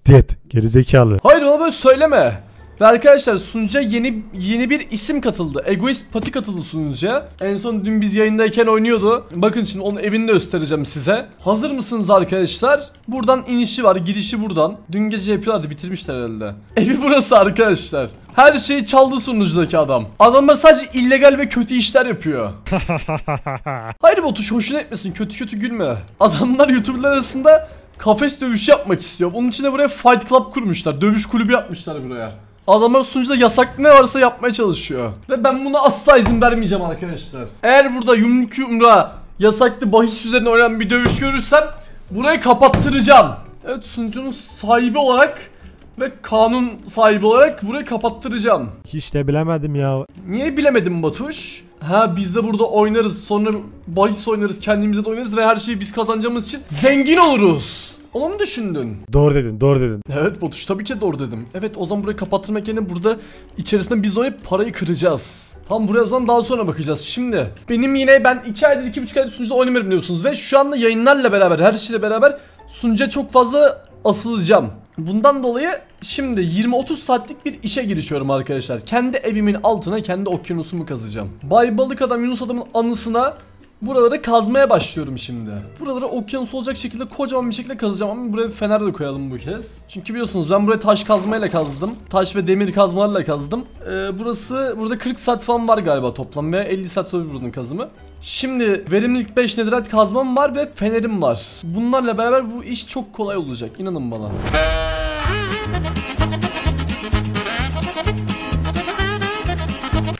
B: Ciddiyet. Gerizekalı.
A: Hayır ona böyle söyleme. Ve arkadaşlar sunucuya yeni yeni bir isim katıldı. Egoist Pati katıldı sunucuya. En son dün biz yayındayken oynuyordu. Bakın şimdi onun evini de göstereceğim size. Hazır mısınız arkadaşlar? Buradan inişi var, girişi buradan. Dün gece yapıyorlardı, bitirmişler herhalde. Evi burası arkadaşlar. Her şeyi çaldı sunucudaki adam. Adamlar sadece illegal ve kötü işler yapıyor. Hayır Batuş hoşuna etmesin kötü kötü gülme. Adamlar YouTuber'lar arasında kafes dövüşü yapmak istiyor. Onun için de buraya Fight Club kurmuşlar. Dövüş kulübü yapmışlar buraya. Adamlar sunucuda yasak ne varsa yapmaya çalışıyor. Ve ben buna asla izin vermeyeceğim arkadaşlar. Eğer burada yumruk yumruğa yasaklı bahis üzerine oynanan bir dövüş görürsem burayı kapattıracağım. Evet sunucunun sahibi olarak ve kanun sahibi olarak burayı kapattıracağım.
B: Hiç de bilemedim ya.
A: Niye bilemedim Batuş? Ha biz de burada oynarız sonra bahis oynarız kendimize de oynarız ve her şeyi biz kazanacağımız için zengin oluruz. Onu mu düşündün?
B: Doğru dedin, doğru dedin.
A: Evet Batuş tabii ki doğru dedim. Evet o zaman burayı kapattırmak yerine burada içerisinde biz de oynayıp parayı kıracağız. Tam buraya o zaman daha sonra bakacağız. Şimdi benim yine ben 2 aydır 2,5 aydır sunucuda oynamıyorum biliyorsunuz. Ve şu anda yayınlarla beraber her şeyle beraber sunucuya çok fazla asılacağım. Bundan dolayı şimdi 20-30 saatlik bir işe girişiyorum arkadaşlar. Kendi evimin altına kendi okyanusumu kazacağım. Bay Balık Adam Yunus Adam'ın anısına buraları kazmaya başlıyorum şimdi. Buraları okyanus olacak şekilde kocaman bir şekilde kazacağım ama buraya fener de koyalım bu kez. Çünkü biliyorsunuz ben buraya taş kazmayla kazdım. Taş ve demir kazmalarla kazdım. Ee, burası burada 40 saat falan var galiba toplam ve 50 saat oluyor buranın kazımı. Şimdi verimlilik 5 nedirat kazmam var ve fenerim var. Bunlarla beraber bu iş çok kolay olacak inanın bana.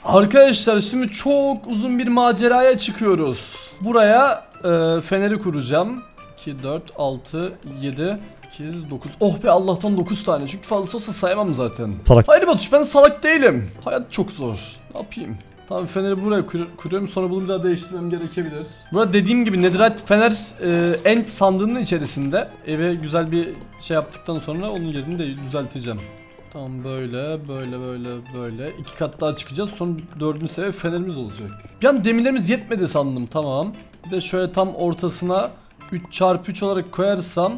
A: Arkadaşlar şimdi çok uzun bir maceraya çıkıyoruz. Buraya e, feneri kuracağım. 2, 4, 6, 7, 8, 9. Oh be Allah'tan 9 tane. Çünkü fazlası olsa sayamam zaten.
B: Salak.
A: Hayır Batuş ben salak değilim. Hayat çok zor. Ne yapayım? Tamam feneri buraya kur- kuruyorum sonra bunu bir daha değiştirmem gerekebilir. Burada dediğim gibi Netherite fener e, end sandığının içerisinde eve güzel bir şey yaptıktan sonra onun yerini de düzelteceğim. Tamam böyle böyle böyle böyle iki kat daha çıkacağız sonra dördüncü seviye fenerimiz olacak. Bir an demirlerimiz yetmedi sandım tamam. Bir de şöyle tam ortasına 3 çarpı 3 olarak koyarsam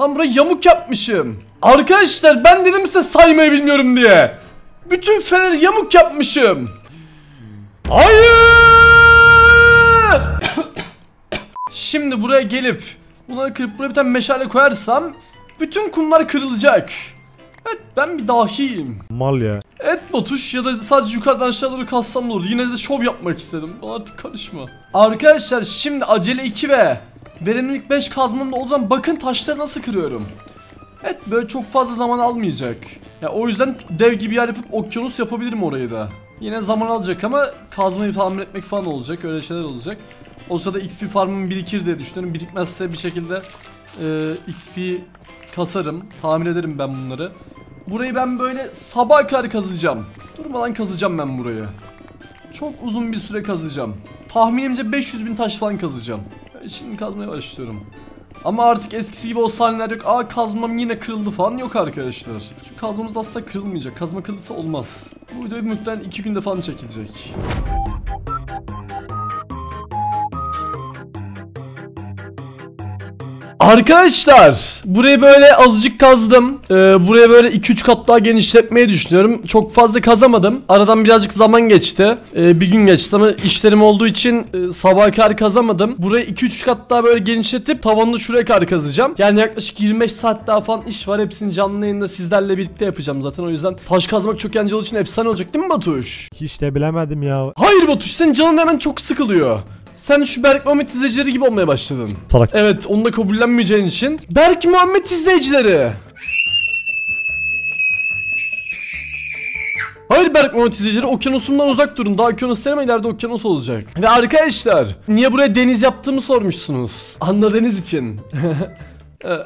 A: Lan burayı yamuk yapmışım. Arkadaşlar ben dedim size saymayı bilmiyorum diye. Bütün feneri yamuk yapmışım. Hayır! Şimdi buraya gelip bunları kırıp buraya bir tane meşale koyarsam bütün kumlar kırılacak. Evet ben bir dahiyim.
B: Mal ya.
A: Evet Batuş ya da sadece yukarıdan aşağı doğru kalsam da olur. Yine de şov yapmak istedim. Bana artık karışma. Arkadaşlar şimdi acele 2 ve verimlilik 5 kazmamda o zaman bakın taşları nasıl kırıyorum. Evet böyle çok fazla zaman almayacak. Ya o yüzden dev gibi yer yapıp okyanus yapabilirim orayı da. Yine zaman alacak ama kazmayı tamir etmek falan olacak. Öyle şeyler olacak. O sırada XP farmım birikir diye düşünüyorum. Birikmezse bir şekilde e, XP kasarım. Tamir ederim ben bunları. Burayı ben böyle sabah kadar kazacağım. Durmadan kazacağım ben burayı. Çok uzun bir süre kazacağım. Tahminimce 500 bin taş falan kazacağım. Şimdi kazmaya başlıyorum. Ama artık eskisi gibi o sahneler yok. Aa kazmam yine kırıldı falan yok arkadaşlar. Çünkü kazmamız asla kırılmayacak. Kazma kırılırsa olmaz. Bu video muhtemelen 2 günde falan çekilecek. Arkadaşlar burayı böyle azıcık kazdım. Ee, buraya böyle 2-3 kat daha genişletmeyi düşünüyorum. Çok fazla kazamadım. Aradan birazcık zaman geçti. Ee, bir gün geçti ama işlerim olduğu için e, sabaha kadar kazamadım. Burayı 2-3 kat daha böyle genişletip tavanını şuraya kadar kazacağım. Yani yaklaşık 25 saat daha falan iş var. Hepsini canlı yayında sizlerle birlikte yapacağım zaten. O yüzden taş kazmak çok eğlenceli olduğu için efsane olacak değil mi Batuş?
B: Hiç de bilemedim ya.
A: Hayır Batuş senin canın hemen çok sıkılıyor. Sen şu Berk Muhammed izleyicileri gibi olmaya başladın.
B: Salak.
A: Evet onu da kabullenmeyeceğin için. Berk Muhammed izleyicileri. Hayır Berk Muhammed izleyicileri okyanusundan uzak durun. Daha okyanus değil ama ileride okyanus olacak. Ve arkadaşlar niye buraya deniz yaptığımı sormuşsunuz. Anladığınız için.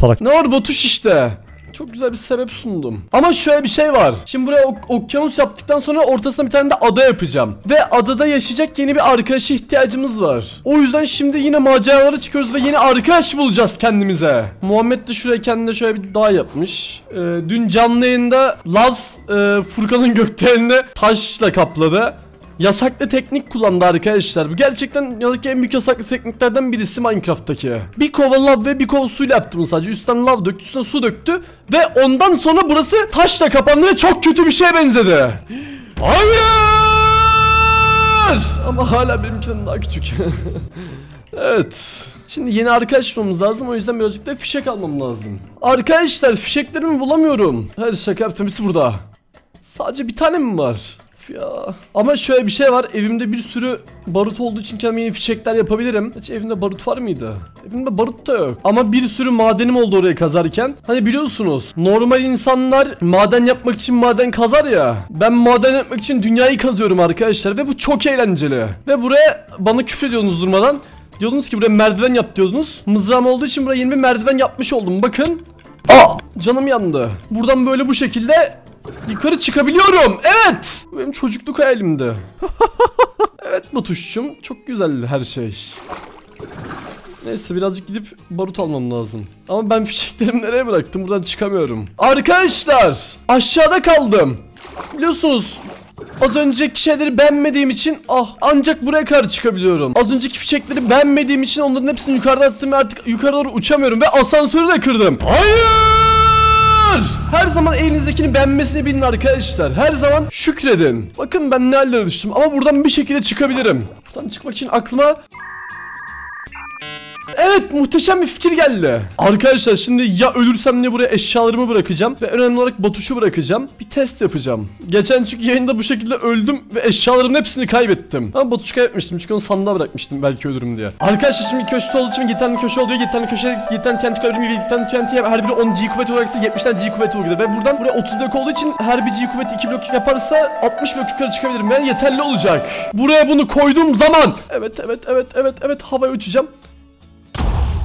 B: Salak.
A: Ne var Batuş işte. Çok güzel bir sebep sundum. Ama şöyle bir şey var. Şimdi buraya ok- okyanus yaptıktan sonra ortasına bir tane de ada yapacağım. Ve adada yaşayacak yeni bir arkadaşa ihtiyacımız var. O yüzden şimdi yine maceralara çıkıyoruz ve yeni arkadaş bulacağız kendimize. Muhammed de şuraya kendine şöyle bir dağ yapmış. Ee, dün canlı yayında Laz e, Furkan'ın gökdelenini taşla kapladı. Yasaklı teknik kullandı arkadaşlar. Bu gerçekten dünyadaki en büyük yasaklı tekniklerden birisi Minecraft'taki. Bir kova lav ve bir kova suyla yaptı bunu sadece. Üstten lav döktü, üstüne su döktü. Ve ondan sonra burası taşla kapandı ve çok kötü bir şeye benzedi. Hayır! Ama hala benimkinden daha küçük. evet. Şimdi yeni arkadaş bulmamız lazım o yüzden birazcık da fişek almam lazım. Arkadaşlar fişeklerimi bulamıyorum. Her şaka yaptım birisi burada. Sadece bir tane mi var? Ya. Ama şöyle bir şey var. Evimde bir sürü barut olduğu için kendime fişekler yapabilirim. Hiç evimde barut var mıydı? Evimde barut da yok. Ama bir sürü madenim oldu oraya kazarken. Hani biliyorsunuz normal insanlar maden yapmak için maden kazar ya. Ben maden yapmak için dünyayı kazıyorum arkadaşlar ve bu çok eğlenceli. Ve buraya bana küfür ediyordunuz durmadan. Diyordunuz ki buraya merdiven yap diyordunuz. Mızrağım olduğu için buraya yeni bir merdiven yapmış oldum. Bakın. Aa canım yandı. Buradan böyle bu şekilde yukarı çıkabiliyorum. Evet. Benim çocukluk hayalimdi. evet Batuş'cum çok güzeldi her şey. Neyse birazcık gidip barut almam lazım. Ama ben fişeklerimi nereye bıraktım? Buradan çıkamıyorum. Arkadaşlar aşağıda kaldım. Biliyorsunuz Az önceki şeyleri beğenmediğim için ah ancak buraya kadar çıkabiliyorum. Az önceki fişekleri beğenmediğim için onların hepsini yukarıda attım ve artık yukarı doğru uçamıyorum ve asansörü de kırdım. Hayır! Her zaman elinizdekini beğenmesini bilin arkadaşlar. Her zaman şükredin. Bakın ben ne düştüm ama buradan bir şekilde çıkabilirim. Buradan çıkmak için aklıma Evet muhteşem bir fikir geldi. Arkadaşlar şimdi ya ölürsem ne buraya eşyalarımı bırakacağım ve önemli olarak Batuş'u bırakacağım. Bir test yapacağım. Geçen çünkü yayında bu şekilde öldüm ve eşyalarımın hepsini kaybettim. Ama Batuş'u kaybetmiştim çünkü onu sandığa bırakmıştım belki ölürüm diye. Arkadaşlar şimdi köşesi olduğu için 7 tane köşe oluyor. 7 tane köşe 7 tane TNT kaybettim. 7 tane TNT her biri 10 G kuvveti olarak ise 70 tane G kuvveti oluyor. Ve buradan buraya 30 blok olduğu için her bir G kuvveti 2 blok yaparsa 60 blok yukarı çıkabilirim. Yani yeterli olacak. Buraya bunu koyduğum zaman. Evet evet evet evet evet havaya uçacağım.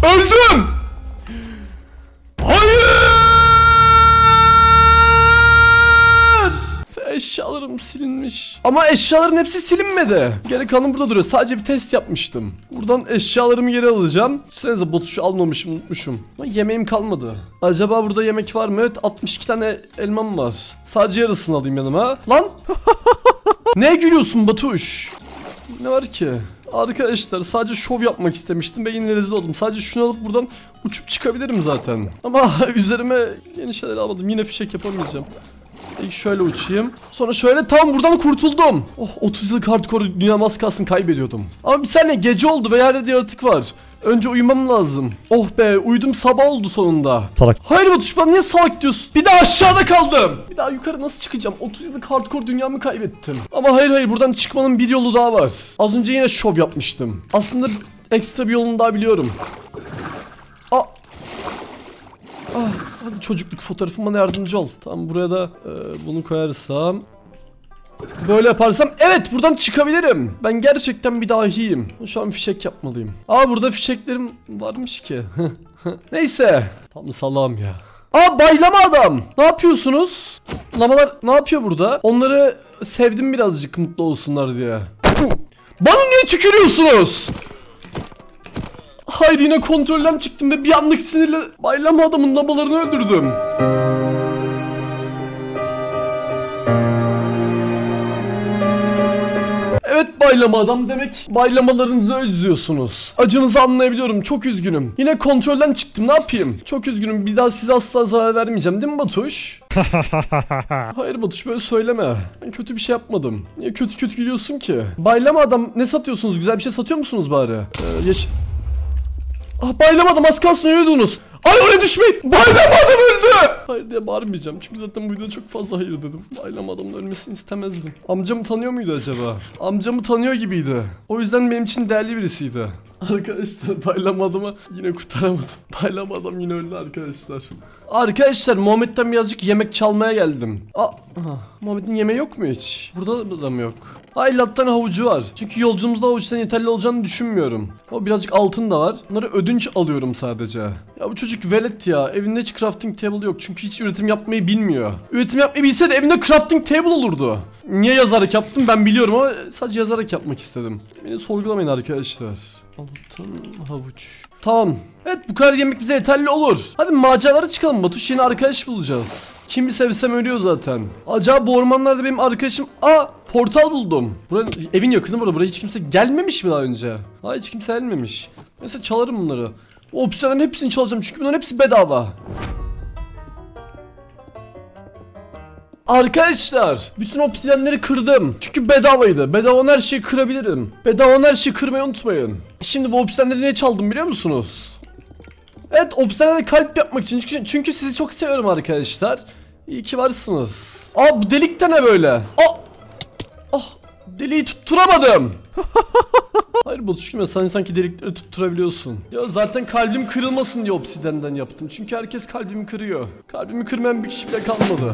A: Öldüm! Hayır! Eşyalarım silinmiş. Ama eşyaların hepsi silinmedi. Geri kalanı burada duruyor. Sadece bir test yapmıştım. Buradan eşyalarımı geri alacağım. Düşünsenize botuşu almamışım unutmuşum. Ama yemeğim kalmadı. Acaba burada yemek var mı? Evet 62 tane elmam var. Sadece yarısını alayım yanıma. Lan! ne gülüyorsun Batuş? Ne var ki? Arkadaşlar sadece şov yapmak istemiştim ve yine rezil oldum. Sadece şunu alıp buradan uçup çıkabilirim zaten. Ama üzerime yeni şeyler almadım. Yine fişek yapamayacağım. İlk şöyle uçayım. Sonra şöyle tam buradan kurtuldum. Oh 30 yıllık hardcore dünya az kalsın kaybediyordum. Ama bir saniye gece oldu ve yerde yaratık var. Önce uyumam lazım. Oh be uyudum sabah oldu sonunda.
B: Salak.
A: Hayır Batuş bana niye salak diyorsun? Bir daha aşağıda kaldım. Bir daha yukarı nasıl çıkacağım? 30 yıllık hardcore dünyamı kaybettim. Ama hayır hayır buradan çıkmanın bir yolu daha var. Az önce yine şov yapmıştım. Aslında ekstra bir yolunu daha biliyorum. Aa. Ah, hadi çocukluk fotoğrafıma yardımcı ol. Tamam buraya da e, bunu koyarsam. Böyle yaparsam evet buradan çıkabilirim. Ben gerçekten bir dahiyim. Şu an fişek yapmalıyım. Aa burada fişeklerim varmış ki. Neyse. Tam salam ya. Aa baylama adam. Ne yapıyorsunuz? Lamalar ne yapıyor burada? Onları sevdim birazcık mutlu olsunlar diye. Bana niye tükürüyorsunuz? Hayır yine kontrolden çıktım ve bir anlık sinirle baylama adamın lamalarını öldürdüm. Baylama adam demek baylamalarınızı özlüyorsunuz. Acınızı anlayabiliyorum çok üzgünüm. Yine kontrolden çıktım ne yapayım? Çok üzgünüm bir daha size asla zarar vermeyeceğim değil mi Batuş? Hayır Batuş böyle söyleme. Ben kötü bir şey yapmadım. Niye kötü kötü gülüyorsun ki? Baylama adam ne satıyorsunuz? Güzel bir şey satıyor musunuz bari? Ee, yaş- Ah baylamadım az kalsın ölüyordunuz. Ay oraya düşmeyin. Baylamadım öldü. Hayır diye bağırmayacağım. Çünkü zaten bu videoda çok fazla hayır dedim. Baylamadım ölmesini istemezdim. Amcamı tanıyor muydu acaba? Amcamı tanıyor gibiydi. O yüzden benim için değerli birisiydi. Arkadaşlar baylamadımı yine kurtaramadım. Baylamadım yine öldü arkadaşlar. Arkadaşlar Muhammed'den birazcık yemek çalmaya geldim. Aa, Muhammed'in yemeği yok mu hiç? Burada da mı yok? Hayır lattan havucu var. Çünkü yolculuğumuzda havuçtan yeterli olacağını düşünmüyorum. O birazcık altın da var. Bunları ödünç alıyorum sadece. Ya bu çocuk velet ya. Evinde hiç crafting table yok. Çünkü hiç üretim yapmayı bilmiyor. Üretim yapmayı bilse de evinde crafting table olurdu. Niye yazarak yaptım ben biliyorum ama sadece yazarak yapmak istedim. Beni sorgulamayın arkadaşlar. Altın havuç. Tamam. Evet bu kadar yemek bize yeterli olur. Hadi maceralara çıkalım Batuş yeni arkadaş bulacağız. Kimi sevsem ölüyor zaten. Acaba bu ormanlarda benim arkadaşım... Aa portal buldum. Buranın evin yakını burada. Buraya hiç kimse gelmemiş mi daha önce? Hayır hiç kimse gelmemiş. Mesela çalarım bunları. O opsiyonların hepsini çalacağım çünkü bunların hepsi bedava. Arkadaşlar bütün obsidyenleri kırdım. Çünkü bedavaydı. Bedava her şeyi kırabilirim. Bedava her şeyi kırmayı unutmayın. Şimdi bu obsidyenleri niye çaldım biliyor musunuz? Evet obsidyenlere kalp yapmak için. Çünkü, çünkü sizi çok seviyorum arkadaşlar. İyi ki varsınız. Aa bu delikte ne böyle? Aa! Ah deliği tutturamadım. Hayır Batuşkum ya sen sanki delikleri tutturabiliyorsun. Ya zaten kalbim kırılmasın diye obsidenden yaptım. Çünkü herkes kalbimi kırıyor. Kalbimi kırmayan bir kişi bile kalmadı.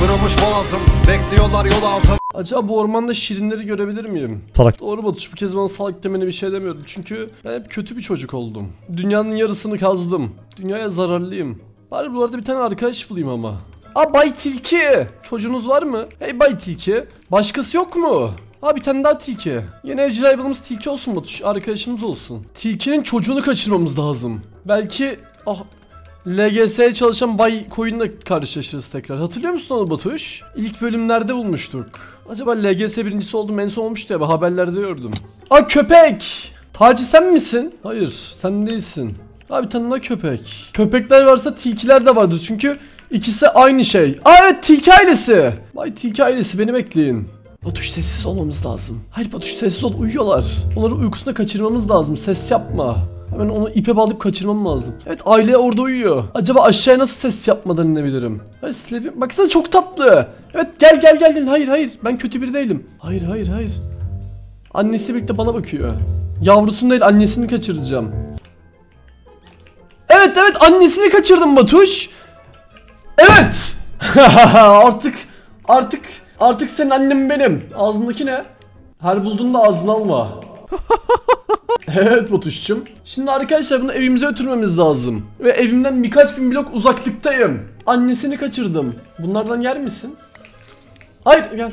C: Kırılmış boğazım Bekliyorlar yol ağzım
A: Acaba bu ormanda şirinleri görebilir miyim?
B: Salak.
A: Doğru Batuş bu kez bana salak demene bir şey demiyorum. Çünkü ben hep kötü bir çocuk oldum. Dünyanın yarısını kazdım. Dünyaya zararlıyım. Bari buralarda bir tane arkadaş bulayım ama. Aa Bay Tilki. Çocuğunuz var mı? Hey Bay Tilki. Başkası yok mu? Aa bir tane daha tilki. Yeni evcil hayvanımız tilki olsun Batuş. Arkadaşımız olsun. Tilkinin çocuğunu kaçırmamız lazım. Belki... Ah LGS'ye çalışan Bay Koyun'la karşılaşırız tekrar. Hatırlıyor musun onu Batuş? İlk bölümlerde bulmuştuk. Acaba LGS birincisi oldum en son olmuştu ya haberlerde gördüm. Aa köpek! Taci sen misin? Hayır sen değilsin. Abi daha köpek. Köpekler varsa tilkiler de vardır çünkü ikisi aynı şey. Aa evet tilki ailesi. Bay tilki ailesi beni bekleyin. Batuş sessiz olmamız lazım. Hayır Batuş sessiz ol uyuyorlar. Onları uykusunda kaçırmamız lazım. Ses yapma. Hemen onu ipe bağlayıp kaçırmam lazım. Evet aile orada uyuyor. Acaba aşağıya nasıl ses yapmadan inebilirim? Hayır Sleepy. Baksana çok tatlı. Evet gel gel gel. Hayır hayır. Ben kötü biri değilim. Hayır hayır hayır. Annesiyle birlikte bana bakıyor. Yavrusunu değil annesini kaçıracağım. Evet evet annesini kaçırdım Batuş. Evet. artık artık artık senin annem benim. Ağzındaki ne? Her bulduğunda ağzına alma. Evet Batuş'cum. Şimdi arkadaşlar bunu evimize götürmemiz lazım. Ve evimden birkaç bin blok uzaklıktayım. Annesini kaçırdım. Bunlardan yer misin? Hayır gel.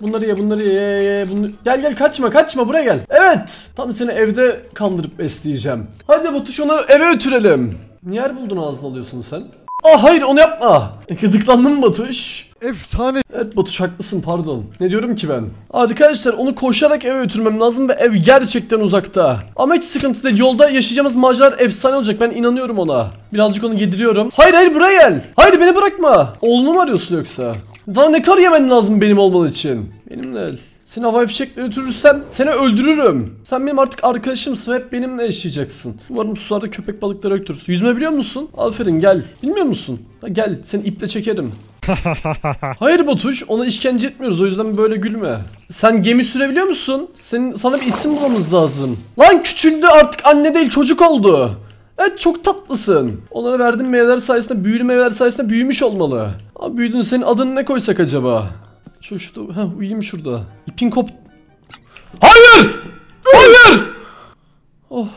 A: Bunları ye bunları ye ye. Bunu... Gel gel kaçma kaçma buraya gel. Evet. Tam seni evde kandırıp besleyeceğim. Hadi Batuş onu eve götürelim. Niye yer buldun ağzına alıyorsun sen? Ah hayır onu yapma. Gıdıklandın mı Batuş?
C: Efsane
A: Evet Batuş haklısın pardon. Ne diyorum ki ben? Arkadaşlar onu koşarak eve götürmem lazım ve ev gerçekten uzakta. Ama hiç sıkıntı değil. Yolda yaşayacağımız maceralar efsane olacak. Ben inanıyorum ona. Birazcık onu yediriyorum. Hayır hayır buraya gel. Hayır beni bırakma. Oğlunu mu arıyorsun yoksa? Daha ne kar yemen lazım benim olman için? Benimle el. Seni havai fişekle götürürsem seni öldürürüm. Sen benim artık arkadaşımsın hep benimle yaşayacaksın. Umarım sularda köpek balıkları götürürsün. Yüzme biliyor musun? Aferin gel. Bilmiyor musun? Ha, gel seni iple çekerim. Hayır Batuş ona işkence etmiyoruz o yüzden böyle gülme. Sen gemi sürebiliyor musun? Senin sana bir isim bulmamız lazım. Lan küçüldü artık anne değil çocuk oldu. Evet çok tatlısın. Onlara verdiğim meyveler sayesinde büyülü meyveler sayesinde büyümüş olmalı. Ama büyüdün senin adını ne koysak acaba? Şu şurada. Ha uyuyayım şurada. İpin kop. Hayır! Hayır! Oh.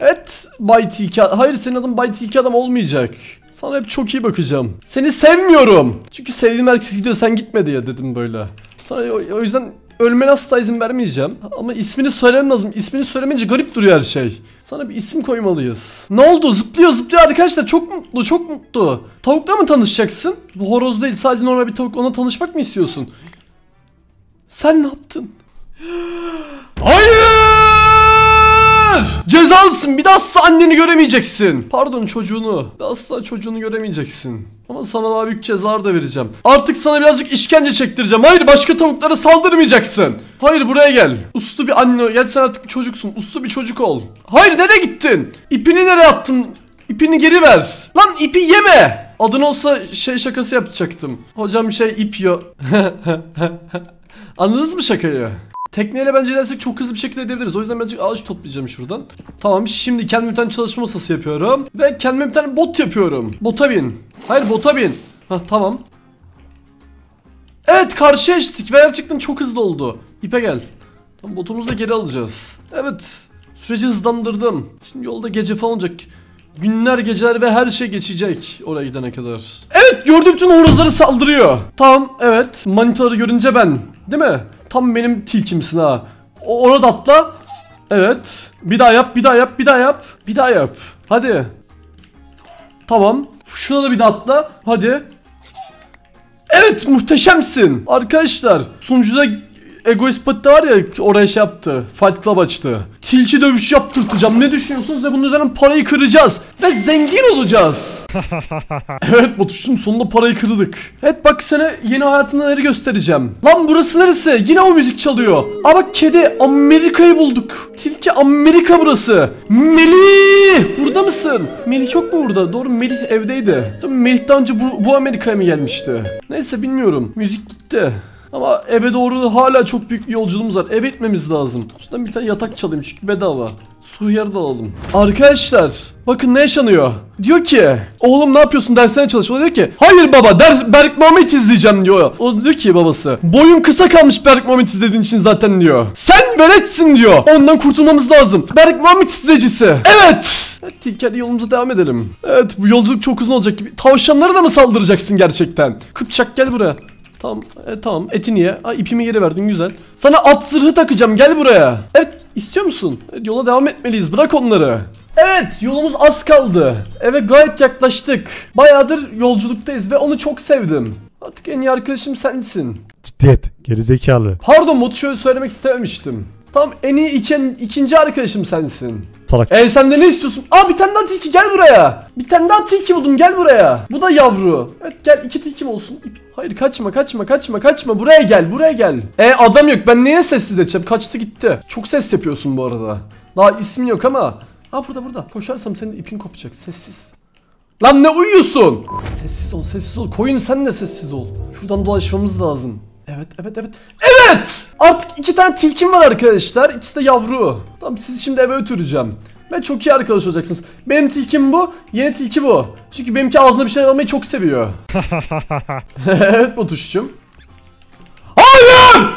A: Evet Bay Tilki Hayır senin adın Bay Tilki adam olmayacak. Sana hep çok iyi bakacağım. Seni sevmiyorum. Çünkü sevdiğim herkes gidiyor sen gitme diye dedim böyle. Sana o, o yüzden ölmene asla izin vermeyeceğim. Ama ismini söylemem lazım. İsmini söylemeyince garip duruyor her şey. Sana bir isim koymalıyız. Ne oldu? Zıplıyor zıplıyor arkadaşlar. Çok mutlu çok mutlu. Tavukla mı tanışacaksın? Bu horoz değil sadece normal bir tavuk. Ona tanışmak mı istiyorsun? Sen ne yaptın? Hayır! Cezalısın. Bir daha asla anneni göremeyeceksin. Pardon çocuğunu. Bir daha asla çocuğunu göremeyeceksin. Ama sana daha büyük cezalar da vereceğim. Artık sana birazcık işkence çektireceğim. Hayır başka tavuklara saldırmayacaksın. Hayır buraya gel. Uslu bir anne. Gel sen artık bir çocuksun. Uslu bir çocuk ol. Hayır nereye gittin? İpini nereye attın? İpini geri ver. Lan ipi yeme. Adın olsa şey şakası yapacaktım. Hocam şey ip yiyor. Anladınız mı şakayı? Tekneyle bence ilersek çok hızlı bir şekilde edebiliriz. O yüzden birazcık ağaç toplayacağım şuradan. Tamam şimdi kendime bir tane çalışma masası yapıyorum. Ve kendime bir tane bot yapıyorum. Bota bin. Hayır bota bin. Hah tamam. Evet karşıya ve gerçekten çok hızlı oldu. İpe gel. Tamam botumuzu da geri alacağız. Evet. Süreci hızlandırdım. Şimdi yolda gece falan olacak. Günler geceler ve her şey geçecek oraya gidene kadar. Evet gördüğüm bütün horozları saldırıyor. Tamam evet manitaları görünce ben. Değil mi? Tam benim tilkimsin ha. Ona da atla. Evet. Bir daha yap bir daha yap bir daha yap. Bir daha yap. Hadi. Tamam. Şuna da bir daha atla. Hadi. Evet muhteşemsin. Arkadaşlar sunucuda Egoist Pati var ya oraya şey yaptı. Fight Club açtı. Tilki dövüşü yaptırtacağım. Ne düşünüyorsunuz ve bunun üzerine parayı kıracağız. Ve zengin olacağız. evet Batuş'um sonunda parayı kırdık. Evet bak sana yeni hayatında neleri göstereceğim. Lan burası neresi? Yine o müzik çalıyor. Aa bak kedi Amerika'yı bulduk. Tilki Amerika burası. Melih burada mısın? Melih yok mu burada? Doğru Melih evdeydi. Melih daha önce bu, bu Amerika'ya mı gelmişti? Neyse bilmiyorum. Müzik gitti. Ama eve doğru hala çok büyük bir yolculuğumuz var. Eve gitmemiz lazım. Şuradan bir tane yatak çalayım çünkü bedava. Su yer de alalım. Arkadaşlar bakın ne yaşanıyor. Diyor ki oğlum ne yapıyorsun derslerine çalış. O diyor ki hayır baba ders Berk Muhammed izleyeceğim diyor. O diyor ki babası boyun kısa kalmış Berk Muhammed izlediğin için zaten diyor. Sen veletsin diyor. Ondan kurtulmamız lazım. Berk Muhammed izleyicisi. Evet. Tilki hadi yolumuza devam edelim. Evet bu yolculuk çok uzun olacak gibi. Tavşanlara da mı saldıracaksın gerçekten? Kıpçak gel buraya. Tamam, e, tamam. Etini ye. Aa, ipimi geri verdin güzel. Sana at zırhı takacağım. Gel buraya. Evet, istiyor musun? Evet, yola devam etmeliyiz. Bırak onları. Evet, yolumuz az kaldı. Eve gayet yaklaştık. Bayağıdır yolculuktayız ve onu çok sevdim. Artık en iyi arkadaşım sensin.
B: Ciddiyet. Gerizekalı.
A: Pardon Mut şöyle söylemek istememiştim. Tamam en iyi iken, ikinci arkadaşım sensin.
B: Salak.
A: E sen de ne istiyorsun? Aa bir tane daha tilki gel buraya. Bir tane daha tilki buldum gel buraya. Bu da yavru. Evet gel iki tilkim olsun. Hayır kaçma kaçma kaçma kaçma buraya gel buraya gel. E adam yok ben niye sessiz edeceğim kaçtı gitti. Çok ses yapıyorsun bu arada. Daha ismin yok ama. Aa burada burada. Koşarsam senin ipin kopacak sessiz. Lan ne uyuyorsun? Sessiz ol sessiz ol. Koyun sen de sessiz ol. Şuradan dolaşmamız lazım. Evet evet evet. Evet! Artık iki tane tilkim var arkadaşlar. İkisi de yavru. Tamam sizi şimdi eve götüreceğim. Ve çok iyi arkadaş olacaksınız. Benim tilkim bu, yeni tilki bu. Çünkü benimki ağzına bir şey almayı çok seviyor. evet Batuş'cum. Hayır!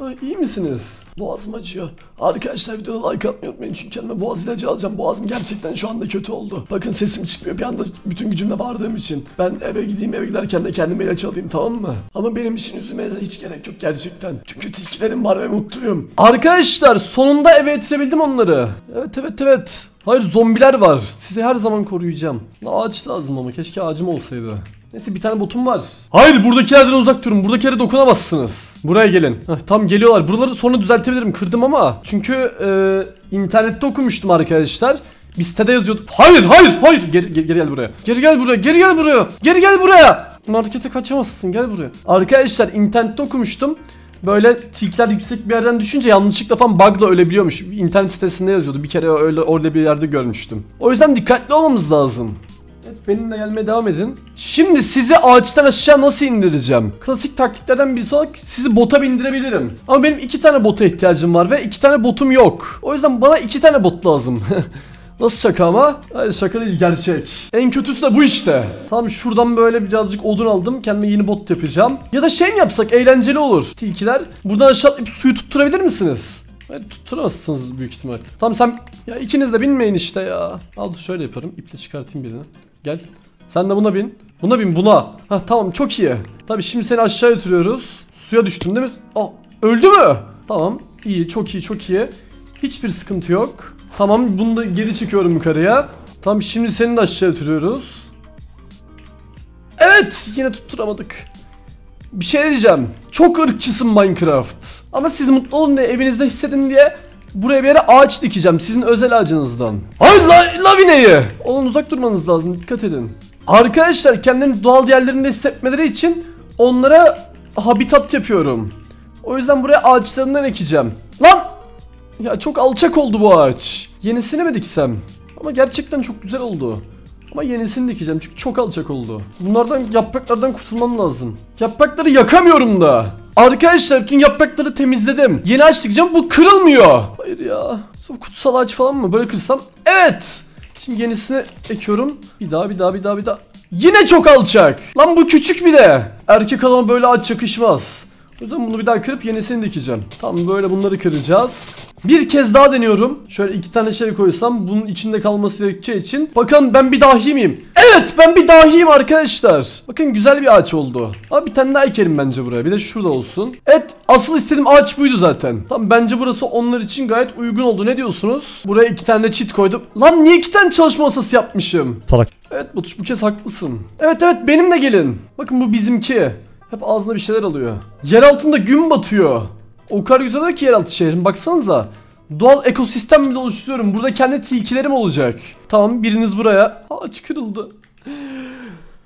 A: Ay, iyi misiniz? Boğazım acıyor. Arkadaşlar videoda like atmayı unutmayın çünkü kendime boğaz ilacı alacağım. Boğazım gerçekten şu anda kötü oldu. Bakın sesim çıkmıyor bir anda bütün gücümle bağırdığım için. Ben eve gideyim eve giderken de kendime ilaç alayım tamam mı? Ama benim için üzülmenize hiç gerek yok gerçekten. Çünkü tilkilerim var ve mutluyum. Arkadaşlar sonunda eve getirebildim onları. Evet evet evet. Hayır zombiler var. Sizi her zaman koruyacağım. Ağaç lazım ama keşke ağacım olsaydı. Neyse bir tane botum var. Hayır buradakilerden uzak durun. Buradakilere dokunamazsınız. Buraya gelin. Heh, tam geliyorlar. Buraları sonra düzeltebilirim. Kırdım ama. Çünkü e, internette okumuştum arkadaşlar. Bir sitede yazıyordu. Hayır hayır hayır. Geri, geri, geri gel buraya. Geri gel buraya. Geri gel buraya. Geri gel buraya. Markete kaçamazsın. Gel buraya. Arkadaşlar internette okumuştum. Böyle tilkiler yüksek bir yerden düşünce yanlışlıkla falan bug'la ölebiliyormuş. İnternet sitesinde yazıyordu. Bir kere öyle orada bir yerde görmüştüm. O yüzden dikkatli olmamız lazım. Benimle gelmeye devam edin. Şimdi sizi ağaçtan aşağı nasıl indireceğim? Klasik taktiklerden birisi olarak sizi bota bindirebilirim. Ama benim iki tane bota ihtiyacım var ve iki tane botum yok. O yüzden bana iki tane bot lazım. Nasıl şaka ama? Hayır şaka değil gerçek. En kötüsü de bu işte. Tamam şuradan böyle birazcık odun aldım. Kendime yeni bot yapacağım. Ya da şey mi yapsak eğlenceli olur. Tilkiler buradan aşağı atlayıp suyu tutturabilir misiniz? Hayır tutturamazsınız büyük ihtimal. Tamam sen ya ikiniz de binmeyin işte ya. Al şöyle yaparım. İple çıkartayım birini. Gel. Sen de buna bin. Buna bin buna. Ha tamam çok iyi. Tabii şimdi seni aşağı götürüyoruz. Suya düştün değil mi? Aa öldü mü? Tamam. iyi çok iyi çok iyi. Hiçbir sıkıntı yok. Tamam bunu da geri çekiyorum yukarıya. Tamam şimdi seni de aşağı götürüyoruz. Evet yine tutturamadık. Bir şey diyeceğim. Çok ırkçısın Minecraft. Ama siz mutlu olun diye evinizde hissedin diye buraya bir yere ağaç dikeceğim. Sizin özel ağacınızdan. Ay la, lavineyi. Oğlum uzak durmanız lazım. Dikkat edin. Arkadaşlar kendilerini doğal yerlerinde hissetmeleri için onlara habitat yapıyorum. O yüzden buraya ağaçlarından ekeceğim. Lan! Ya çok alçak oldu bu ağaç. Yenisini mi diksem? Ama gerçekten çok güzel oldu. Ama yenisini dikeceğim çünkü çok alçak oldu. Bunlardan yapraklardan kurtulmam lazım. Yaprakları yakamıyorum da. Arkadaşlar bütün yaprakları temizledim. Yeni ağaç dikeceğim bu kırılmıyor. Hayır ya. Kutsal ağaç falan mı? Böyle kırsam. Evet. Şimdi yenisini ekiyorum. Bir daha bir daha bir daha bir daha. Yine çok alçak. Lan bu küçük bir de. Erkek adama böyle ağaç yakışmaz. O yüzden bunu bir daha kırıp yenisini dikeceğim. Tamam böyle bunları kıracağız. Bir kez daha deniyorum. Şöyle iki tane şey koysam bunun içinde kalması gerekeceği için. Bakın ben bir dahi miyim? Evet ben bir dahiyim arkadaşlar. Bakın güzel bir ağaç oldu. Abi bir tane daha ekelim bence buraya. Bir de şurada olsun. Evet asıl istediğim ağaç buydu zaten. Tamam bence burası onlar için gayet uygun oldu. Ne diyorsunuz? Buraya iki tane de çit koydum. Lan niye iki tane çalışma masası yapmışım?
B: Salak.
A: Evet Batuş bu kez haklısın. Evet evet benim de gelin. Bakın bu bizimki. Hep ağzına bir şeyler alıyor. Yer altında gün batıyor. O kadar güzel ki yeraltı şehrin baksanıza. Doğal ekosistem bile oluşturuyorum. Burada kendi tilkilerim olacak. Tamam biriniz buraya. Ağaç kırıldı.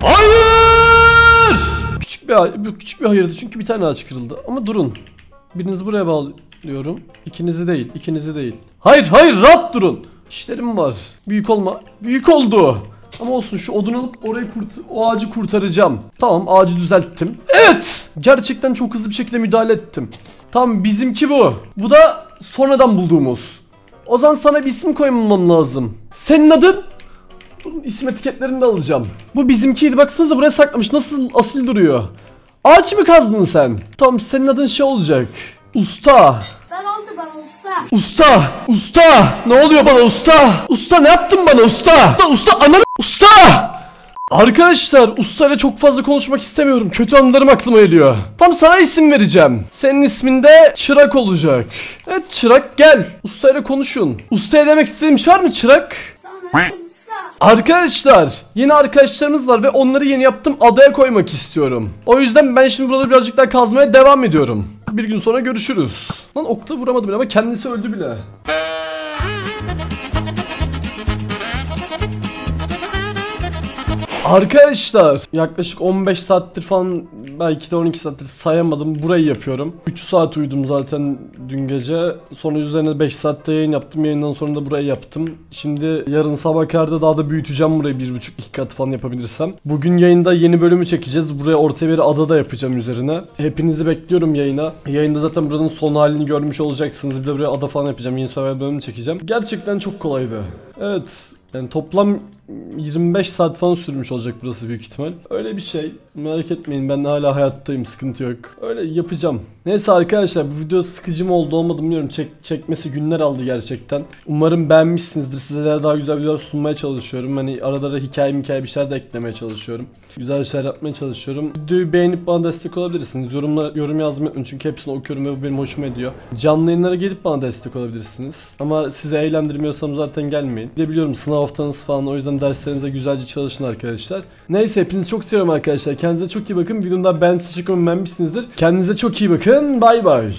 A: Hayır! Küçük bir küçük bir hayırdı çünkü bir tane ağaç kırıldı. Ama durun. Birinizi buraya bağlıyorum. İkinizi değil, ikinizi değil. Hayır, hayır, rahat durun. İşlerim var. Büyük olma. Büyük oldu. Ama olsun şu odunu alıp orayı kurt o ağacı kurtaracağım. Tamam ağacı düzelttim. Evet! Gerçekten çok hızlı bir şekilde müdahale ettim. Tamam bizimki bu. Bu da sonradan bulduğumuz. O zaman sana bir isim koymam lazım. Senin adın? Durun isim etiketlerini de alacağım. Bu bizimkiydi baksanıza buraya saklamış nasıl asil duruyor. Ağaç mı kazdın sen? Tamam senin adın şey olacak. Usta.
D: Usta.
A: Usta! Ne oluyor bana usta? Usta ne yaptın bana usta? Usta usta ananı usta! Arkadaşlar ustayla çok fazla konuşmak istemiyorum. Kötü anılarım aklıma geliyor. Tam sana isim vereceğim. Senin ismin de Çırak olacak. Evet Çırak gel. Ustayla konuşun. Ustaya demek istediğim şey var mı Çırak? Arkadaşlar yeni arkadaşlarımız var ve onları yeni yaptım adaya koymak istiyorum. O yüzden ben şimdi buraları birazcık daha kazmaya devam ediyorum. Bir gün sonra görüşürüz. Lan okla vuramadım ama kendisi öldü bile. Arkadaşlar yaklaşık 15 saattir falan belki de 12 saattir sayamadım. Burayı yapıyorum. 3 saat uyudum zaten dün gece. Sonra üzerine 5 saatte yayın yaptım. Yayından sonra da burayı yaptım. Şimdi yarın sabah karda daha da büyüteceğim burayı. 1.5-2 kat falan yapabilirsem. Bugün yayında yeni bölümü çekeceğiz. Buraya ortaya bir ada da yapacağım üzerine. Hepinizi bekliyorum yayına. Yayında zaten buranın son halini görmüş olacaksınız. Bir de buraya ada falan yapacağım. Yeni survival bölümü çekeceğim. Gerçekten çok kolaydı. Evet. Yani toplam 25 saat falan sürmüş olacak burası büyük ihtimal. Öyle bir şey. Merak etmeyin ben hala hayattayım sıkıntı yok. Öyle yapacağım. Neyse arkadaşlar bu video sıkıcı mı oldu olmadı bilmiyorum. Çek, çekmesi günler aldı gerçekten. Umarım beğenmişsinizdir. Sizlere daha güzel videolar sunmaya çalışıyorum. Hani arada da hikaye hikaye bir şeyler de eklemeye çalışıyorum. Güzel şeyler yapmaya çalışıyorum. Videoyu beğenip bana destek olabilirsiniz. Yorumlar, yorum yazmayı çünkü hepsini okuyorum ve bu benim hoşuma ediyor. Canlı yayınlara gelip bana destek olabilirsiniz. Ama sizi eğlendirmiyorsam zaten gelmeyin. Biliyorum sınav haftanız falan o yüzden derslerinize güzelce çalışın arkadaşlar. Neyse hepinizi çok seviyorum arkadaşlar. Kendinize çok iyi bakın. Videomda ben size beğenmişsinizdir. Kendinize çok iyi bakın. Bay bay.